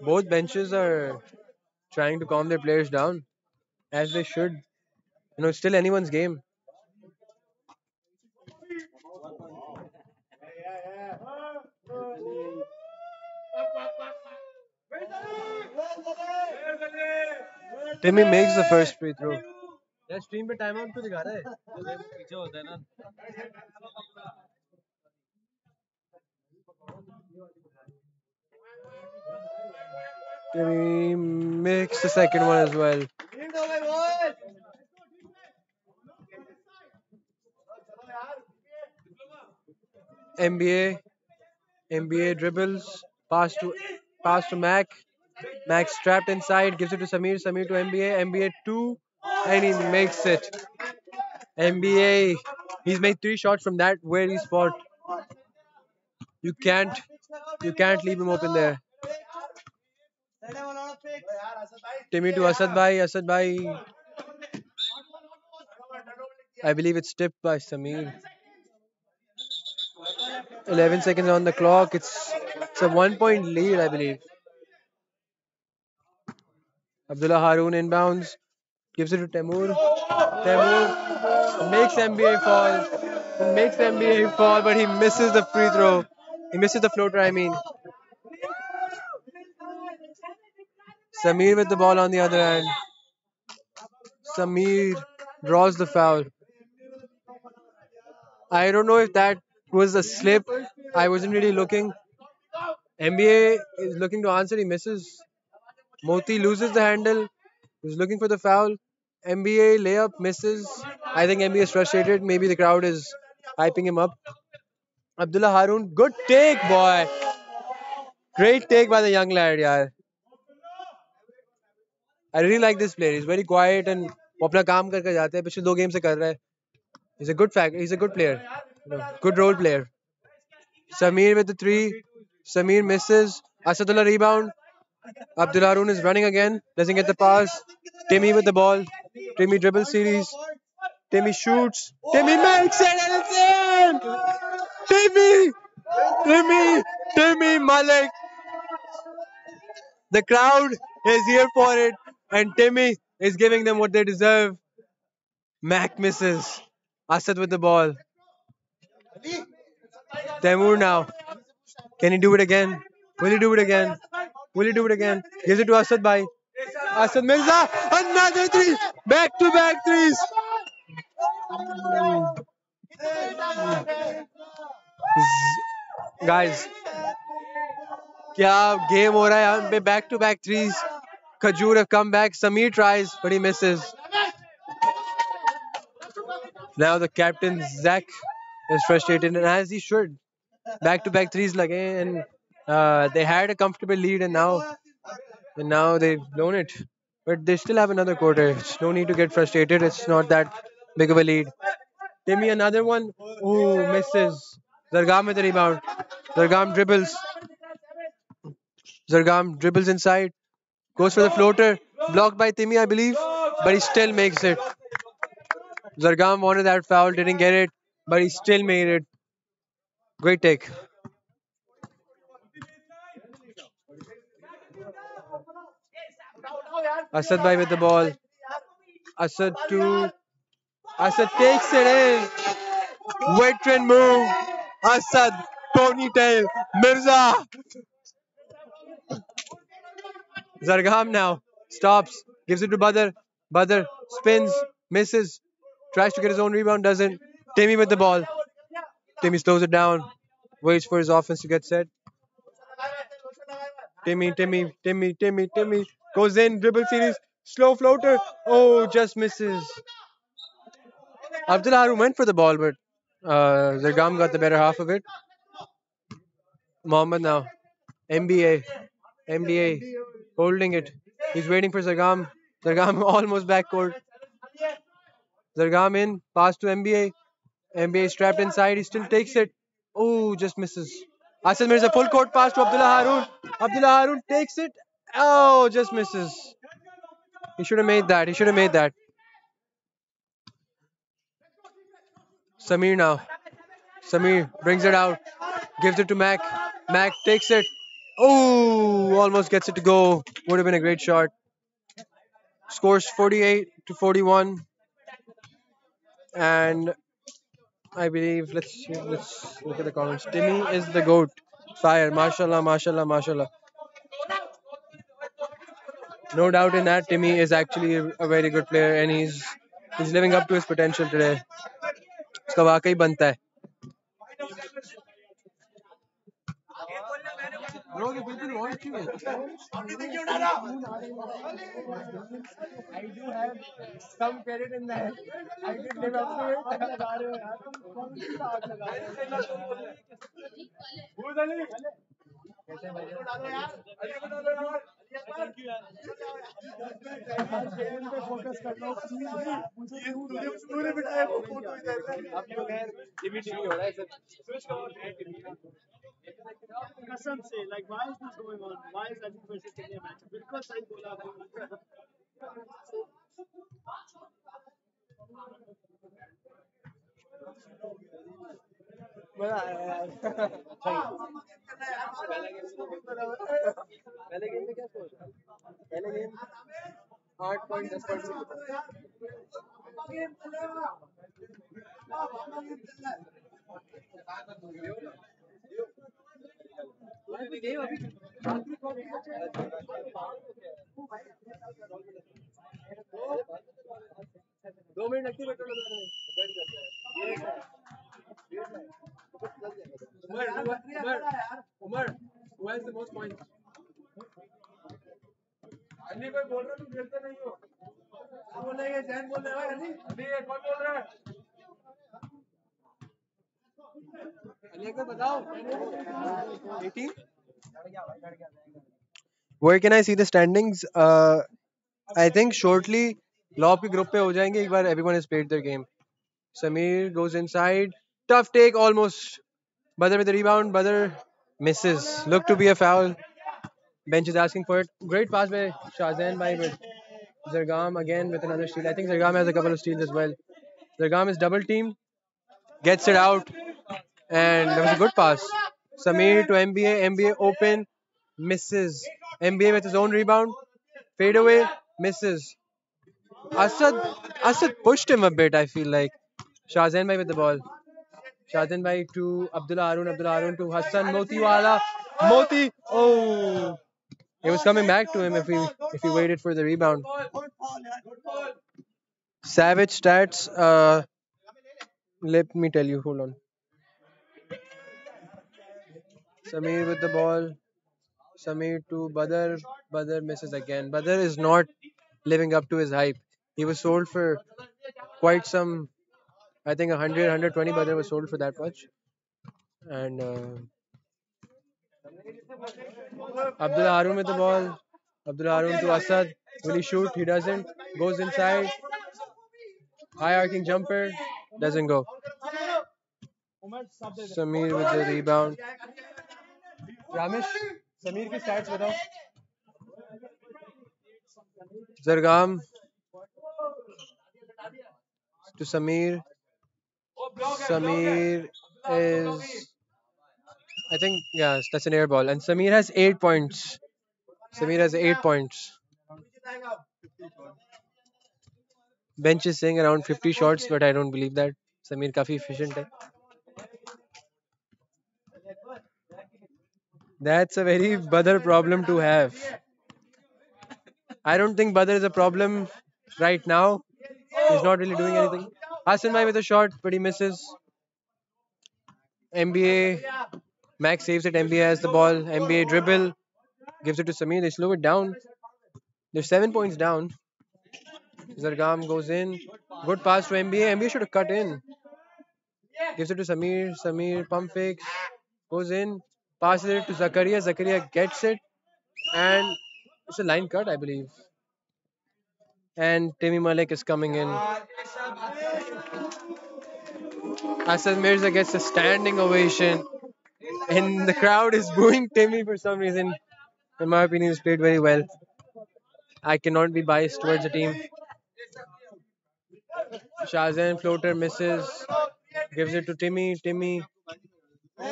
Both benches are trying to calm their players down, as they should. You know, it's still anyone's game. Timmy makes the first free throw. यार stream पे time out क्यों दिखा रहा है पीछे होता है ना Timmy makes the second one as well. NBA, NBA dribbles, pass to pass to Mac. Mac strapped inside, gives it to Samir. Samir to NBA. NBA two, and he makes it. NBA, he's made three shots from that where very spot. You can't, you can't leave him open there. Timmy to Asad Bhai. Asad Bhai. I believe it's tipped by Samir. 11 seconds on the clock. It's it's a one point lead, I believe. Abdullah Haroon inbounds, gives it to Temur. Temur makes NBA fall. Makes NBA fall, but he misses the free throw. He misses the floater, I mean. Samir with the ball on the other end. Samir draws the foul. I don't know if that was a slip. I wasn't really looking. NBA is looking to answer. He misses. Moti loses the handle. He's looking for the foul. NBA layup misses. I think NBA is frustrated. Maybe the crowd is hyping him up. Abdullah Haroon, good take, boy. Great take by the young lad, yaar. I really like this player is very quite and वो अपना काम करके जाते हैं पिछले दो game से कर रहा है। Is a good is a good player good role player Sameer with three Sameer misses Asadullah rebound. Abdullah Haroon is running again. Doesn't get the pass. Timmy with the ball. Timmy dribble series. Timmy shoots. Timmy makes it and it's in Timmy! Timmy! Timmy Malik! The crowd is here for it. and Timmy is giving them what they deserve. Mac misses. Asad with the ball. Temur now. Can he do it again? Will he do it again? Will he do it again? Gives it to Asad Bhai. Asad Mirza. Another three. Back to back threes. Guys, क्या game हो रहा है यहाँ पे back to back threes Khajoor have come back. Samir tries, but he misses. Now the captain, Zach, is frustrated, and as he should. Back-to-back threes like, and uh, they had a comfortable lead, and now, and now they've blown it. But they still have another quarter. It's no need to get frustrated. It's not that big of a lead. Timmy, another one. Ooh, misses. Zargam with the rebound. Zargam dribbles. Zargam dribbles inside goes for the floater, blocked by Timmy, I believe, but he still makes it. Zargam wanted that foul, didn't get it, but he still made it. Great take. Asad Bhai with the ball. Asad to Asad takes it in. Veteran move. Asad ponytail. Mirza. Zargam now stops, gives it to Badr. Badr spins, misses, tries to get his own rebound, doesn't. Timmy with the ball. Timmy slows it down, waits for his offense to get set. Timmy, Timmy, Timmy, Timmy, Timmy goes in, dribble series, slow floater. Oh, just misses. Abdullah Haroon went for the ball, but uh, Zargam got the better half of it. Mohammed now. MBA. MBA holding it. He's waiting for Zargam. Zargam [LAUGHS] almost backcourt. Zargam in, pass to MBA. NBA strapped inside. He still takes it. Oh, just misses. Asad Mirza a full court pass to Abdullah Haroon. Abdullah Haroon takes it. Oh, just misses. He should have made that. He should have made that. Samir now. Samir brings it out. Gives it to Mac. Mac takes it. Oh, almost gets it to go. Would have been a great shot. Scores 48 to 41. And I believe let's see, let's look at the comments. Timmy is the goat. Fire, mashallah, mashallah, mashallah. No doubt in that. Timmy is actually a, a very good player, and he's he's living up to his potential today. उसका वाकई बनता है लोग बिल्कुल voice क्यों है? आपने देखिए उठाना I do have some credit in that I did live up to it लगा रहे हो यार तुम कौन सा आग लगा रहे हो? वो दली कैसे बजे डालो यार? अली को डालो यार। पे फोकस कर लो। प्लीज़ बिठाया वो फ़ोटो इधर आप लोग हो रहा है सर स्विच कसम से like why is this going on why is Ajit versus India match बिल्कुल सही बोला आपने मज़ा आया यार पहले गेम में क्या स्कोर पहले गेम आठ पॉइंट दस पॉइंट गेम चलेगा दो Where can I see the standings? Uh, I think shortly Lob के group पे हो जाएंगे एक बार everyone has played their game. Samir goes inside. Tough take almost. Badr with the rebound. Badr misses. Look to be a foul. Bench is asking for it. Great pass by Shazan by with Zargam again with another steal. I think Zargam has a couple of steals as well. Zargam is double teamed. Gets it out. And that was a good pass. Samir to MBA. MBA open. Misses. MBA with his own rebound. Fade away. Misses. Asad Asad pushed him a bit, I feel like. Shahzain Bhai with the ball. Shahzain Bhai to Abdullah Haroon. Abdullah Haroon to Hassan Motiwala. Moti. Oh. It was coming back to him if he if he waited for the rebound. Savage stats. Uh, let me tell you. Hold on. Samir with the ball. Samir to Badr. Badr misses again. Badr is not living up to his hype. He was sold for quite some, I think 100, 120 Badr was sold for that much. And uh, Abdullah Haroon with the ball. Abdullah Haroon to Asad. Will he shoot? He doesn't. Goes inside. High arcing jumper. Doesn't go. Samir with the rebound. Ramesh, Samir की stats बताओ. Zargam to Samir. Samir is, I think, yeah, that's an air ball. And Samir has eight points. Samir has eight points. Bench is saying around 50 shots, but I don't believe that. Samir काफ़ी efficient है. That's a very Badr problem to have. I don't think Badr is a problem right now. He's not really doing anything. Hassan Bhai with a shot, but he misses. MBA. Max saves it. MBA has the ball. MBA dribble. Gives it to Samir. They slow it down. They're seven points down. Zargam goes in. Good pass to MBA. MBA should have cut in. Gives it to Samir. Samir pump fakes. Goes in. Passes it to Zakaria. Zakaria gets it. And it's a line cut, I believe. And Timmy Malik is coming in. Asad Mirza gets a standing ovation. And the crowd is booing Timmy for some reason. In my opinion, he's played very well. I cannot be biased towards the team. Shazan floater misses. Gives it to Timmy. Timmy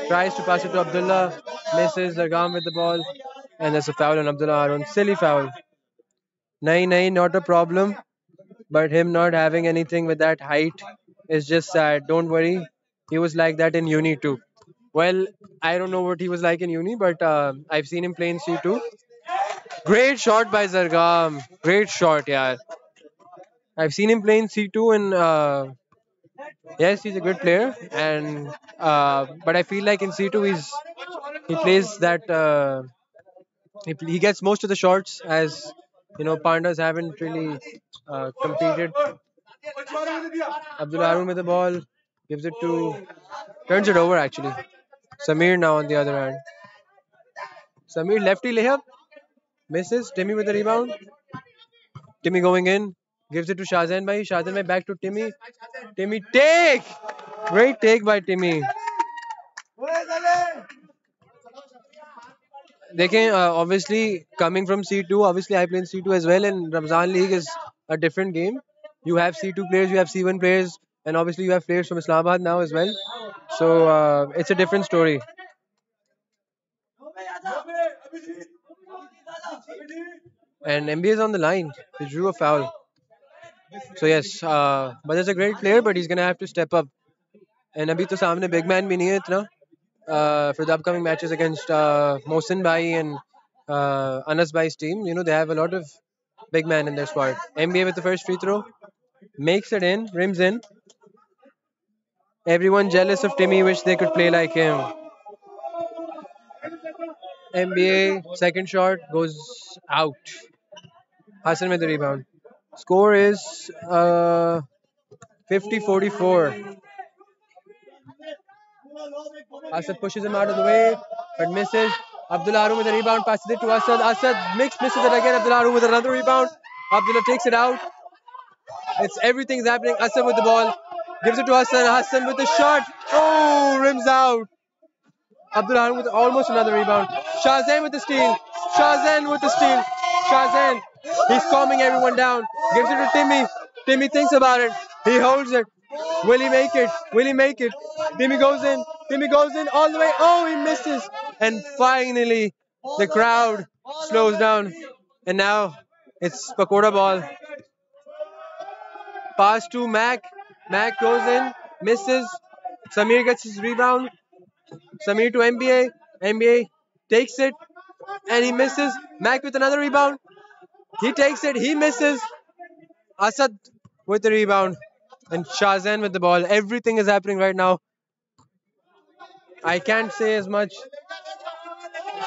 tries to pass it to Abdullah. Misses. Zargam with the ball. And there's a foul on Abdullah Haroon. Silly foul. Nahi, nahi, not a problem. But him not having anything with that height is just sad. Don't worry. He was like that in uni too. Well, I don't know what he was like in uni, but uh, I've seen him play in C2. Great shot by Zargam. Great shot, yeah. I've seen him play in C2 and uh, yes, he's a good player. And uh, but I feel like in C2 he's he plays that uh, he, he gets most of the shots as you know Pandas haven't really uh, competed. Abdul Haroon with the ball gives it to turns it over actually. Samir now on the other hand. Samir lefty layup misses. Timmy with the rebound. Timmy going in gives it to Shazan Bhai. Shazan Bhai back to Timmy. Timmy take great take by Timmy. देखें uh, obviously coming from C2 obviously I play in C2 as well and Ramzan League is a different game you have C2 players you have C1 players and obviously you have players from Islamabad now as well so uh, it's a different story and MB is on the line he drew a foul so yes, uh, but is a great player, but he's gonna have to step up. And abhi to samne big man bhi uh, for the upcoming matches against uh, Mohsin Bhai and uh, Anas Bhai's team. You know they have a lot of big men in their squad. MBA with the first free throw makes it in, rims in. Everyone jealous of Timmy, wish they could play like him. MBA second shot goes out. Hassan with the rebound. Score is uh, 50 44. Asad pushes him out of the way, but misses. Abdullah Haroon with a rebound, passes it to Asad. Asad mix misses it again. Abdullah Haroon with another rebound. Abdullah takes it out. It's everything's happening. Asad with the ball. Gives it to Hassan. Hassan with the shot. Oh, rims out. Abdullah Haroon with almost another rebound. Shazan with the steal. Shazan with the steal. Shazan. He's calming everyone down. Gives it to Timmy. Timmy thinks about it. He holds it. Will he make it? Will he make it? Timmy goes in. Timmy goes in all the way. Oh, he misses. And finally, the crowd slows down. And now it's Pakora ball. Pass to Mac. Mac goes in, misses. Samir gets his rebound. Samir to MBA. MBA takes it and he misses. Mac with another rebound. He takes it, he misses. Asad with the rebound and Shazan with the ball. Everything is happening right now. I can't say as much.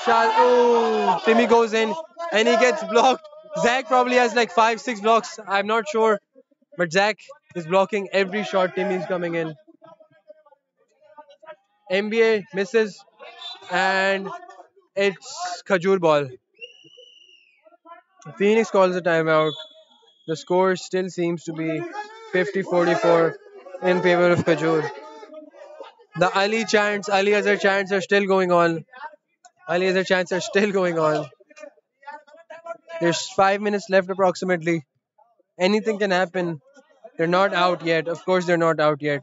Shaz- oh, Timmy goes in and he gets blocked. Zach probably has like five, six blocks. I'm not sure. But Zach is blocking every shot Timmy's coming in. MBA misses and it's Khajoor ball. Phoenix calls a timeout. The score still seems to be 50-44 in favor of Khajoor. The Ali chants, Ali Azhar chants are still going on. Ali Azhar chants are still going on. There's five minutes left approximately. Anything can happen. They're not out yet. Of course they're not out yet.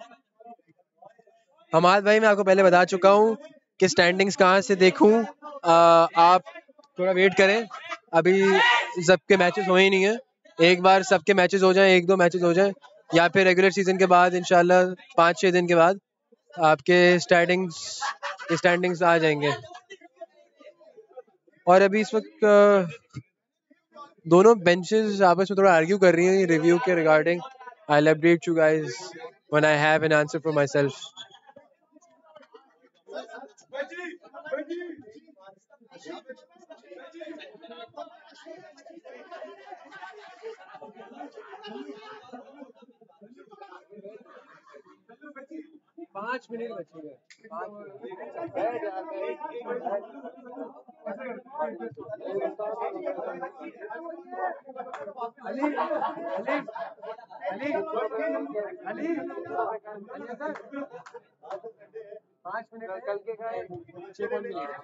Hammad भाई मैं आपको पहले बता चुका हूँ कि standings कहाँ से देखूँ आप थोड़ा वेट करें। अभी सबके मैचेस हो ही नहीं है। एक बार सबके मैचेस हो जाएँ, एक दो मैचेस हो जाएँ, या फिर रेगुलर सीज़न के बाद, इंशाल्लाह पाँच छः दिन के बाद आपके स्टैंडिंग्स स्टैंडिंग्स आ जाएँगे। और अभी इस वक्त दोनों बेंचेस आपस में थोड़ा आर्ग्यू कर रही हैं रिव्यू के regarding I update you guys when I have an answer for myself पाँच मिनट बचे अली अली अली अली अली सर पाँच मिनट कल के छः पॉइंट मिलेगा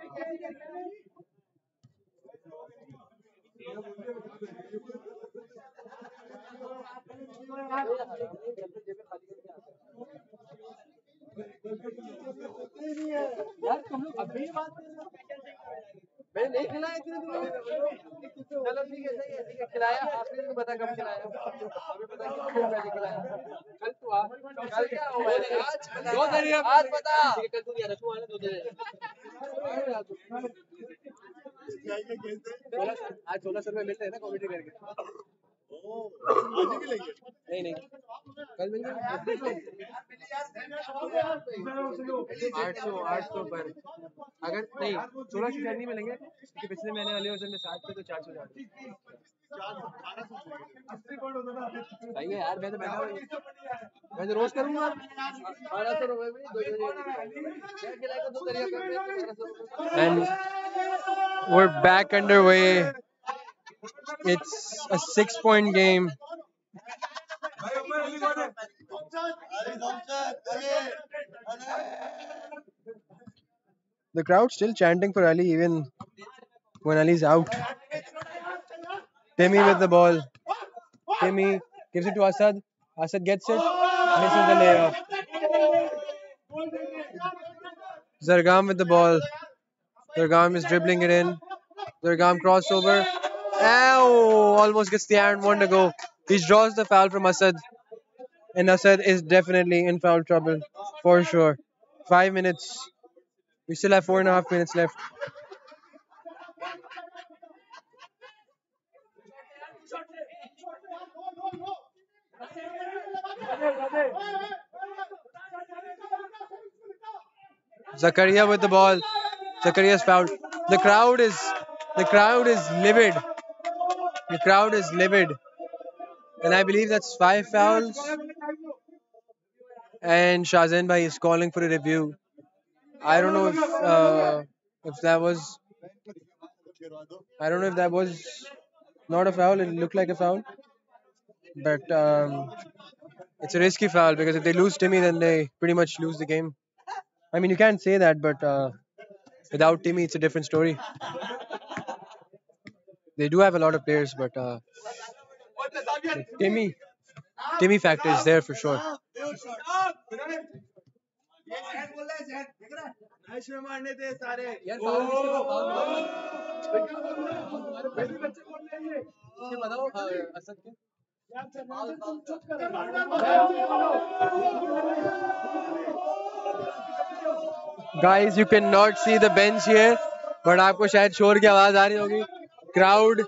यार तुम लोग अभी बात कर रहे हो मैंने नहीं खिलाया इतने दिनों में? चलो ठीक है सही है ठीक है खिलाया। आपने तो पता कब खिलाया। अभी पता खिलाया। कल तो आ। कल क्या हुआ? आज दो दिन आज पता। कल तू यार तू आने दो दिन। [LAUGHS] आज सोलह सौ रुपये मिलते हैं ना कॉमेडी करके। नहीं नहीं। कल मिल आठ सौ आठ सौ पर। अगर नहीं सोलह सौ नहीं मिलेंगे क्योंकि पिछले महीने वाले वज़न में सात थे तो चार सौ चार सही है यार मैं तो बैठा हूँ। मैं तो रोज करूँगा। बारह सौ रुपए में सौ रुपए। And we're back underway. It's a six point game. The crowd still chanting for Ali even when Ali's out. Timmy with the ball. Timmy gives it to Asad. Asad gets it, misses the layup. Zargam with the ball. Zargam is dribbling it in. Zargam crossover. Ow! Almost gets the iron one to go. He draws the foul from Asad. And Asad is definitely in foul trouble. For sure. Five minutes. We still have four and a half minutes left. Zakaria with the ball. Zakaria's fouled. The crowd is the crowd is livid. The crowd is livid. And I believe that's five fouls. And Shazan Bhai is calling for a review. I don't know if uh, if that was I don't know if that was not a foul. It looked like a foul. But um, it's a risky foul because if they lose Timmy, then they pretty much lose the game. I mean, you can't say that, but uh, without Timmy, it's a different story They do have a lot of players, but uh, Timmy, Timmy factor is there for sure. यार foul किसके को foul तुम्हारे पहले बच्चे कौन लेंगे इसके बताओ अ, असद के Guys, you cannot see the bench here, but आपको शायद शोर की आवाज आ रही होगी. Crowd,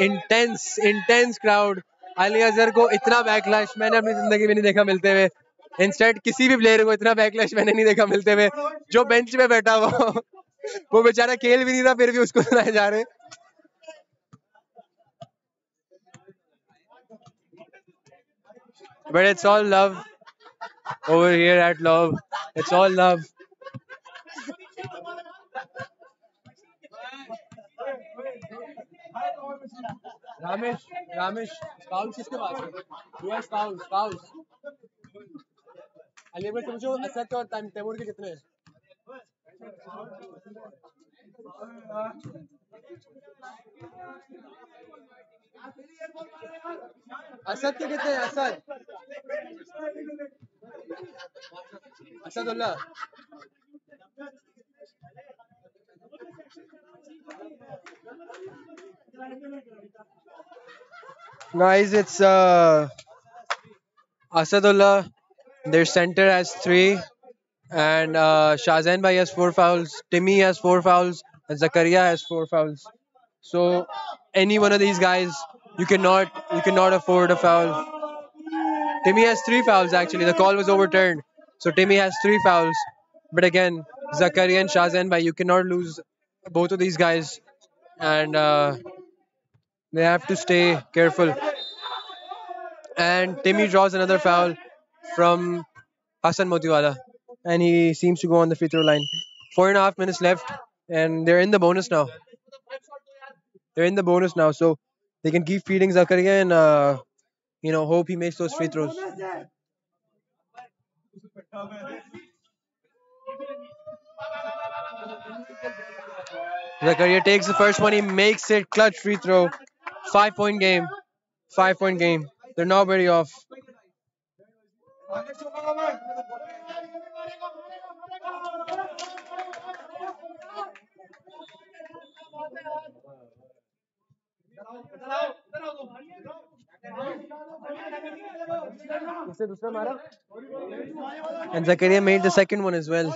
intense intense crowd Ali Azhar को इतना बैकलैश मैंने अपनी ज़िंदगी में नहीं देखा मिलते हुए। इंस्टेंट किसी भी प्लेयर को इतना बैकलैश मैंने नहीं देखा मिलते हुए। जो बेंच पे बैठा हुआ वो बेचारा खेल भी नहीं था फिर भी उसको सुनाए जा रहे but it's all love over here at love. It's all love. Ramesh Ramesh Scouse किसके पास है? You are scouse spouse Aligarh से पूछो असद और तैमूर के कितने असद के कितने Asad Asadullah Guys, it's uh, Asadullah. Their center has three, and uh, Shahzain Bhai has four fouls. Timmy has four fouls, and Zakaria has four fouls. So any one of these guys, you cannot you cannot afford a foul. Timmy has three fouls actually. The call was overturned, so Timmy has three fouls. But again, Zakaria and Shahzain Bhai, you cannot lose both of these guys, and uh, they have to stay careful. And Timmy draws another foul from Hassan Motiwala, and he seems to go on the free throw line. Four and a half minutes left, and they're in the bonus now. They're in the bonus now, so they can keep feeding Zakaria and uh, you know hope he makes those free throws. Zakaria takes the first one, he makes it clutch free throw. Five point game. Five point game. They're not very off. And Zakaria made the second one as well.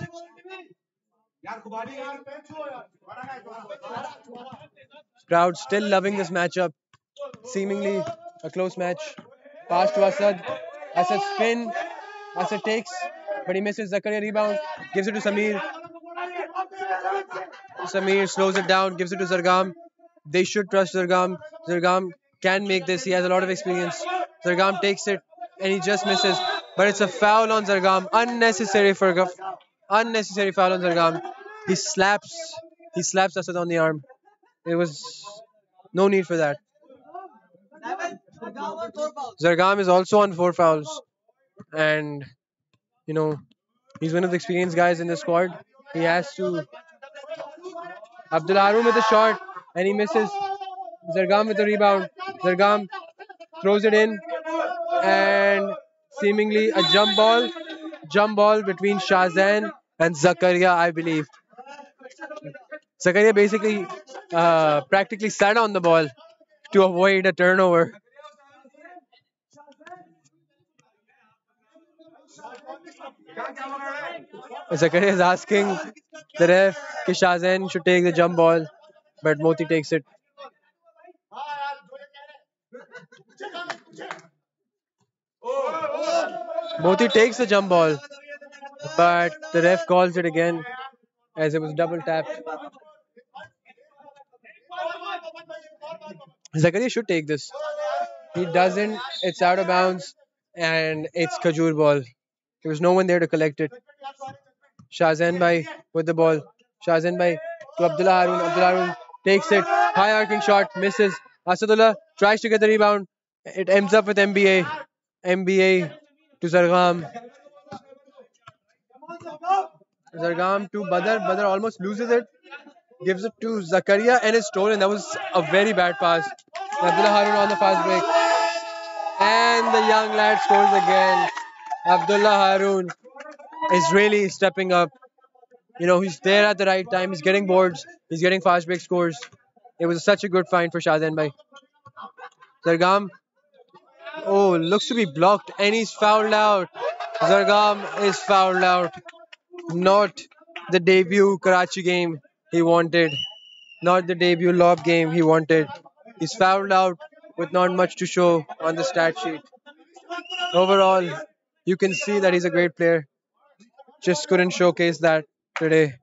Crowd still loving this matchup. Seemingly a close match. Pass to Asad. Asad spin. Asad takes, but he misses. Zakaria rebound. Gives it to Samir. Samir slows it down. Gives it to Zargam. They should trust Zargam. Zargam can make this. He has a lot of experience. Zargam takes it and he just misses. But it's a foul on Zargam. Unnecessary for unnecessary foul on Zargam. He slaps he slaps Asad on the arm. It was no need for that. Zargam is also on four fouls. And you know, he's one of the experienced guys in the squad. He has to Abdul Haroon with a shot and he misses. Zargam with the rebound. Zargam throws it in and seemingly a jump ball. Jump ball between Shahzain and Zakaria, I believe. Zakaria basically uh, practically sat on the ball to avoid a turnover. Zakaria is asking the ref that should take the jump ball, but Moti takes it. Moti takes the jump ball, but the ref calls it again as it was double tapped. Zakaria should take this. He doesn't. It's out of bounds, and it's Khajoor ball. There was no one there to collect it. Shahzain Bhai with the ball. Shahzain Bhai to Abdullah Haroon. Abdullah Haroon takes it. High arcing shot. Misses. Asadullah tries to get the rebound. It ends up with MBA. MBA to Zargam. Zargam to Badr. Badr almost loses it. Gives it to Zakaria and it's stolen. That was a very bad pass. Abdullah Haroon on the fast break. And the young lad scores again. Abdullah Haroon is really stepping up. You know, he's there at the right time. He's getting boards. He's getting fast break scores. It was such a good find for Shahzain Bhai. Zargam. Oh, looks to be blocked and he's fouled out. Zargam is fouled out. Not the debut Karachi game he wanted. Not the debut lob game he wanted. He's fouled out with not much to show on the stat sheet. Overall, you can see that he's a great player. Just couldn't showcase that today.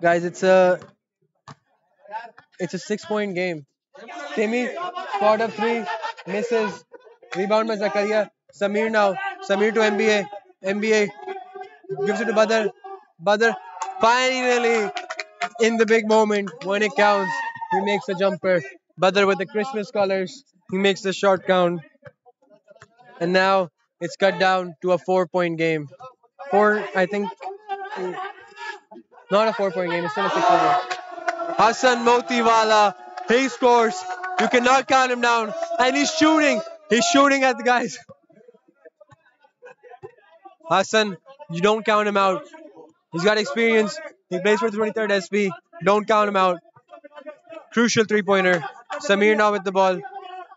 Guys, it's a it's a six point game. Timmy spot of three, misses. Rebound by Zakaria. Samir now. Samir to MBA. MBA gives it to Badr. Badr finally in the big moment when it counts. He makes a jumper. Badr with the Christmas colors. He makes the short count. And now it's cut down to a four point game. Four, I think, not a four point game, it's still a six point game. Hassan Motiwala, he scores. You cannot count him down. And he's shooting. He's shooting at the guys. Hassan, you don't count him out. He's got experience. He plays for the 23rd SP. Don't count him out. Crucial three pointer. Samir now with the ball.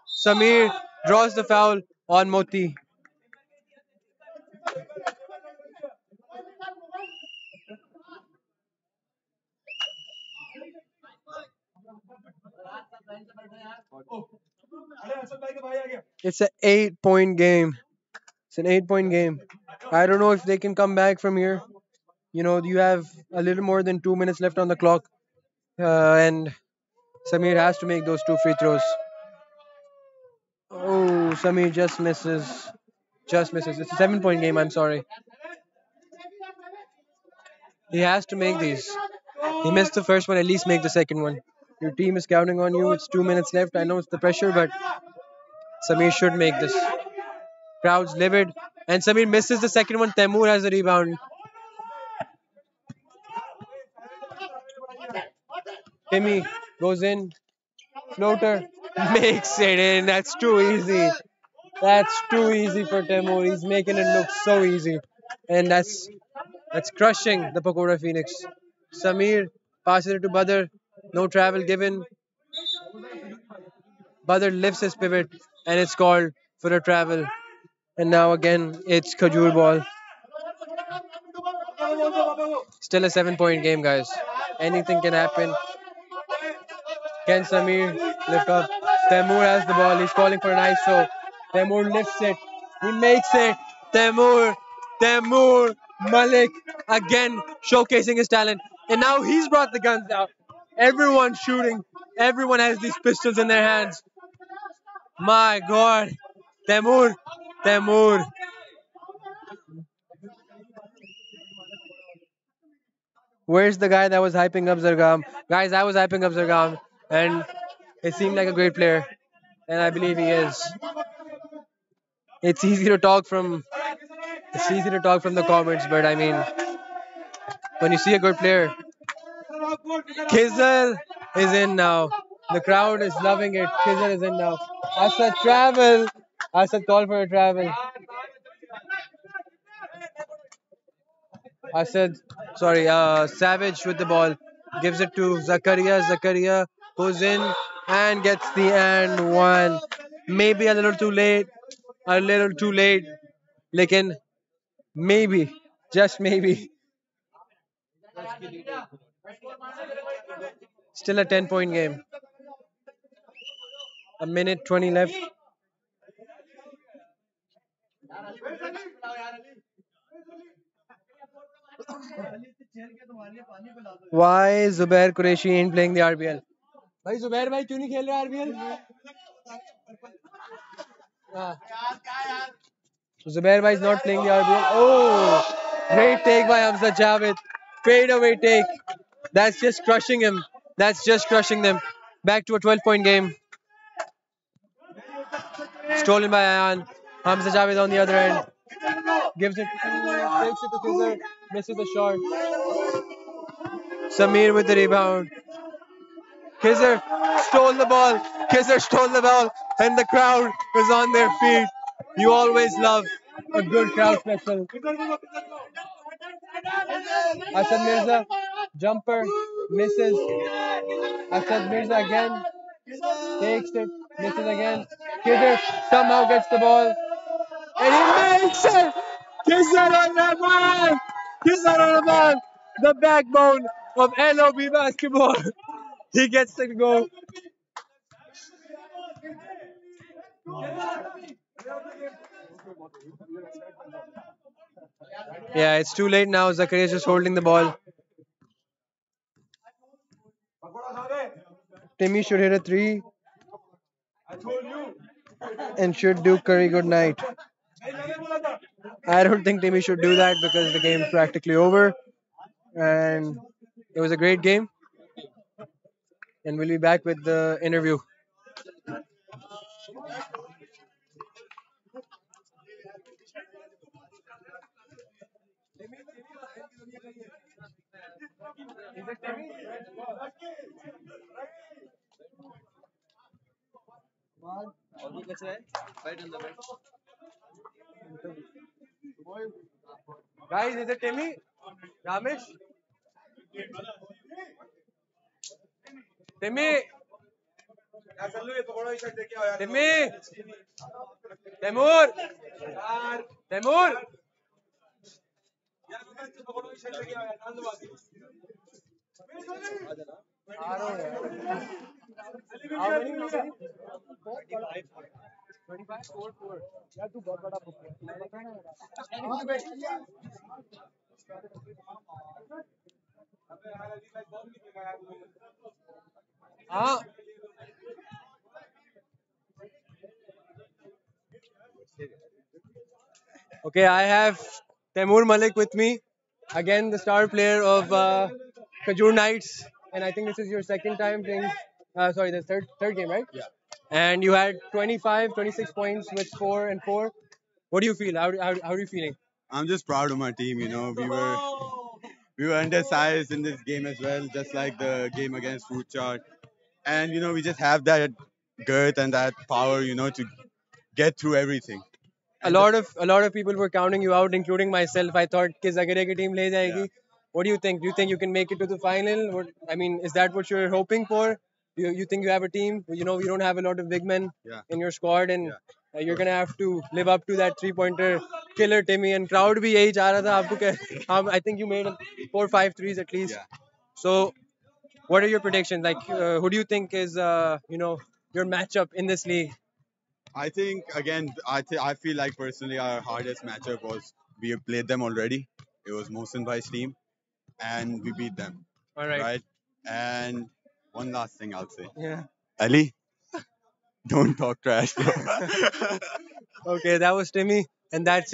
Samir draws the foul on Moti. It's an eight point game. It's an eight point game. I don't know if they can come back from here. You know, you have a little more than two minutes left on the clock. Uh, and Samir has to make those two free throws. Oh, Samir just misses. Just misses. It's a seven point game, I'm sorry. He has to make these. He missed the first one, at least make the second one. Your team is counting on you. It's two minutes left. I know it's the pressure, but Samir should make this. Crowd's livid. And Samir misses the second one. Temur has the rebound. Timmy goes in. Floater [LAUGHS] makes it in. That's too easy. That's too easy for Temur. He's making it look so easy. And that's that's crushing the Pakora Phoenix. Samir passes it to Badr. No travel given. Badr lifts his pivot and it's called for a travel. And now again, it's Khajoor ball. Still a seven point game, guys. Anything can happen. Can Samir lift up? Temur has the ball. He's calling for an ISO. Temur lifts it. He makes it. Temur. Temur Malik again showcasing his talent. And now he's brought the guns out. Everyone's shooting. Everyone has these pistols in their hands. My God. Temur. Temur. Where's the guy that was hyping up Zargam? Guys, I was hyping up Zargam, and he seemed like a great player, and I believe he is. It's easy to talk from it's easy to talk from the comments, but I mean, when you see a good player, Khizr is in now. The crowd is loving it. Khizr is in now. Asad travel. Asad call for a travel. Asad, sorry, uh, Savage with the ball. Gives it to Zakaria. Zakaria goes in and gets the and one. Maybe a little too late. A little too late. Lekin maybe, just maybe. Still a 10 point game. A minute 20 left. Why Zubair Qureshi ain't playing the RBL? भाई जुबैर भाई क्यों नहीं खेल रहे RBL Zubair bhai is not playing the RBL. Oh, great take by Hamza Javed. Fade away take. That's just crushing him. That's just crushing them. Back to a 12 point game. Stolen by Ayan. Hamza Javed on the other end. Gives it, takes it to Khizr. Misses the shot. Samir with the rebound. Khizr stole the ball. Khizr stole the ball. And the crowd is on their feet. You always love a good crowd special. Asad Mirza, jumper, misses. Asad Mirza again, takes it, misses again. Khizr somehow gets the ball. And he makes it! Khizr on the ball! Khizr on the ball! The backbone of LOB basketball. He gets the goal. Yeah, it's too late now. Zakaria is just holding the ball. Timmy should hit a three and should do Curry good night. I don't think Timmy should do that because the game is practically over. And it was a great game. And we'll be back with the interview. Guys, is it Timmy? Ramesh? Timmy? Timmy? Temur? Temur? How many minutes? 25, 4, 4. हाँ Okay, I have Temur Malik with me. Again, the star player of uh, Khajoor Knights. And I think this is your second time playing. Uh, sorry, the third third game, right? Yeah. And you had 25, 26 points with 4 and 4. What do you feel? How, how, how are you feeling? I'm just proud of my team. You know, we were we were undersized in this game as well, just like the game against Food Chart. And you know, we just have that girth and that power, you know, to get through everything a lot of a lot of people were counting you out, including myself. I thought कि Zagaria की team ले जाएगी. What do you think? Do you think you can make it to the final? What, I mean, is that what you're hoping for? You, you think you have a team? You know, you don't have a lot of big men Yeah. in your squad, and Yeah. uh, you're gonna have to live up to that three-pointer killer Timmy. And crowd भी यही चाह रहा था आपको कि um, I think you made four, five threes at least. Yeah. So, what are your predictions? Like, uh, who do you think is uh, you know your matchup in this league? I think again, I th- I feel like personally our hardest matchup was we played them already. It was Mohsen Bhai's team, and we beat them. All right. right? And one last thing I'll say, Yeah. Ali, [LAUGHS] don't talk trash. Bro. [LAUGHS] Okay, that was Timmy, and that's it.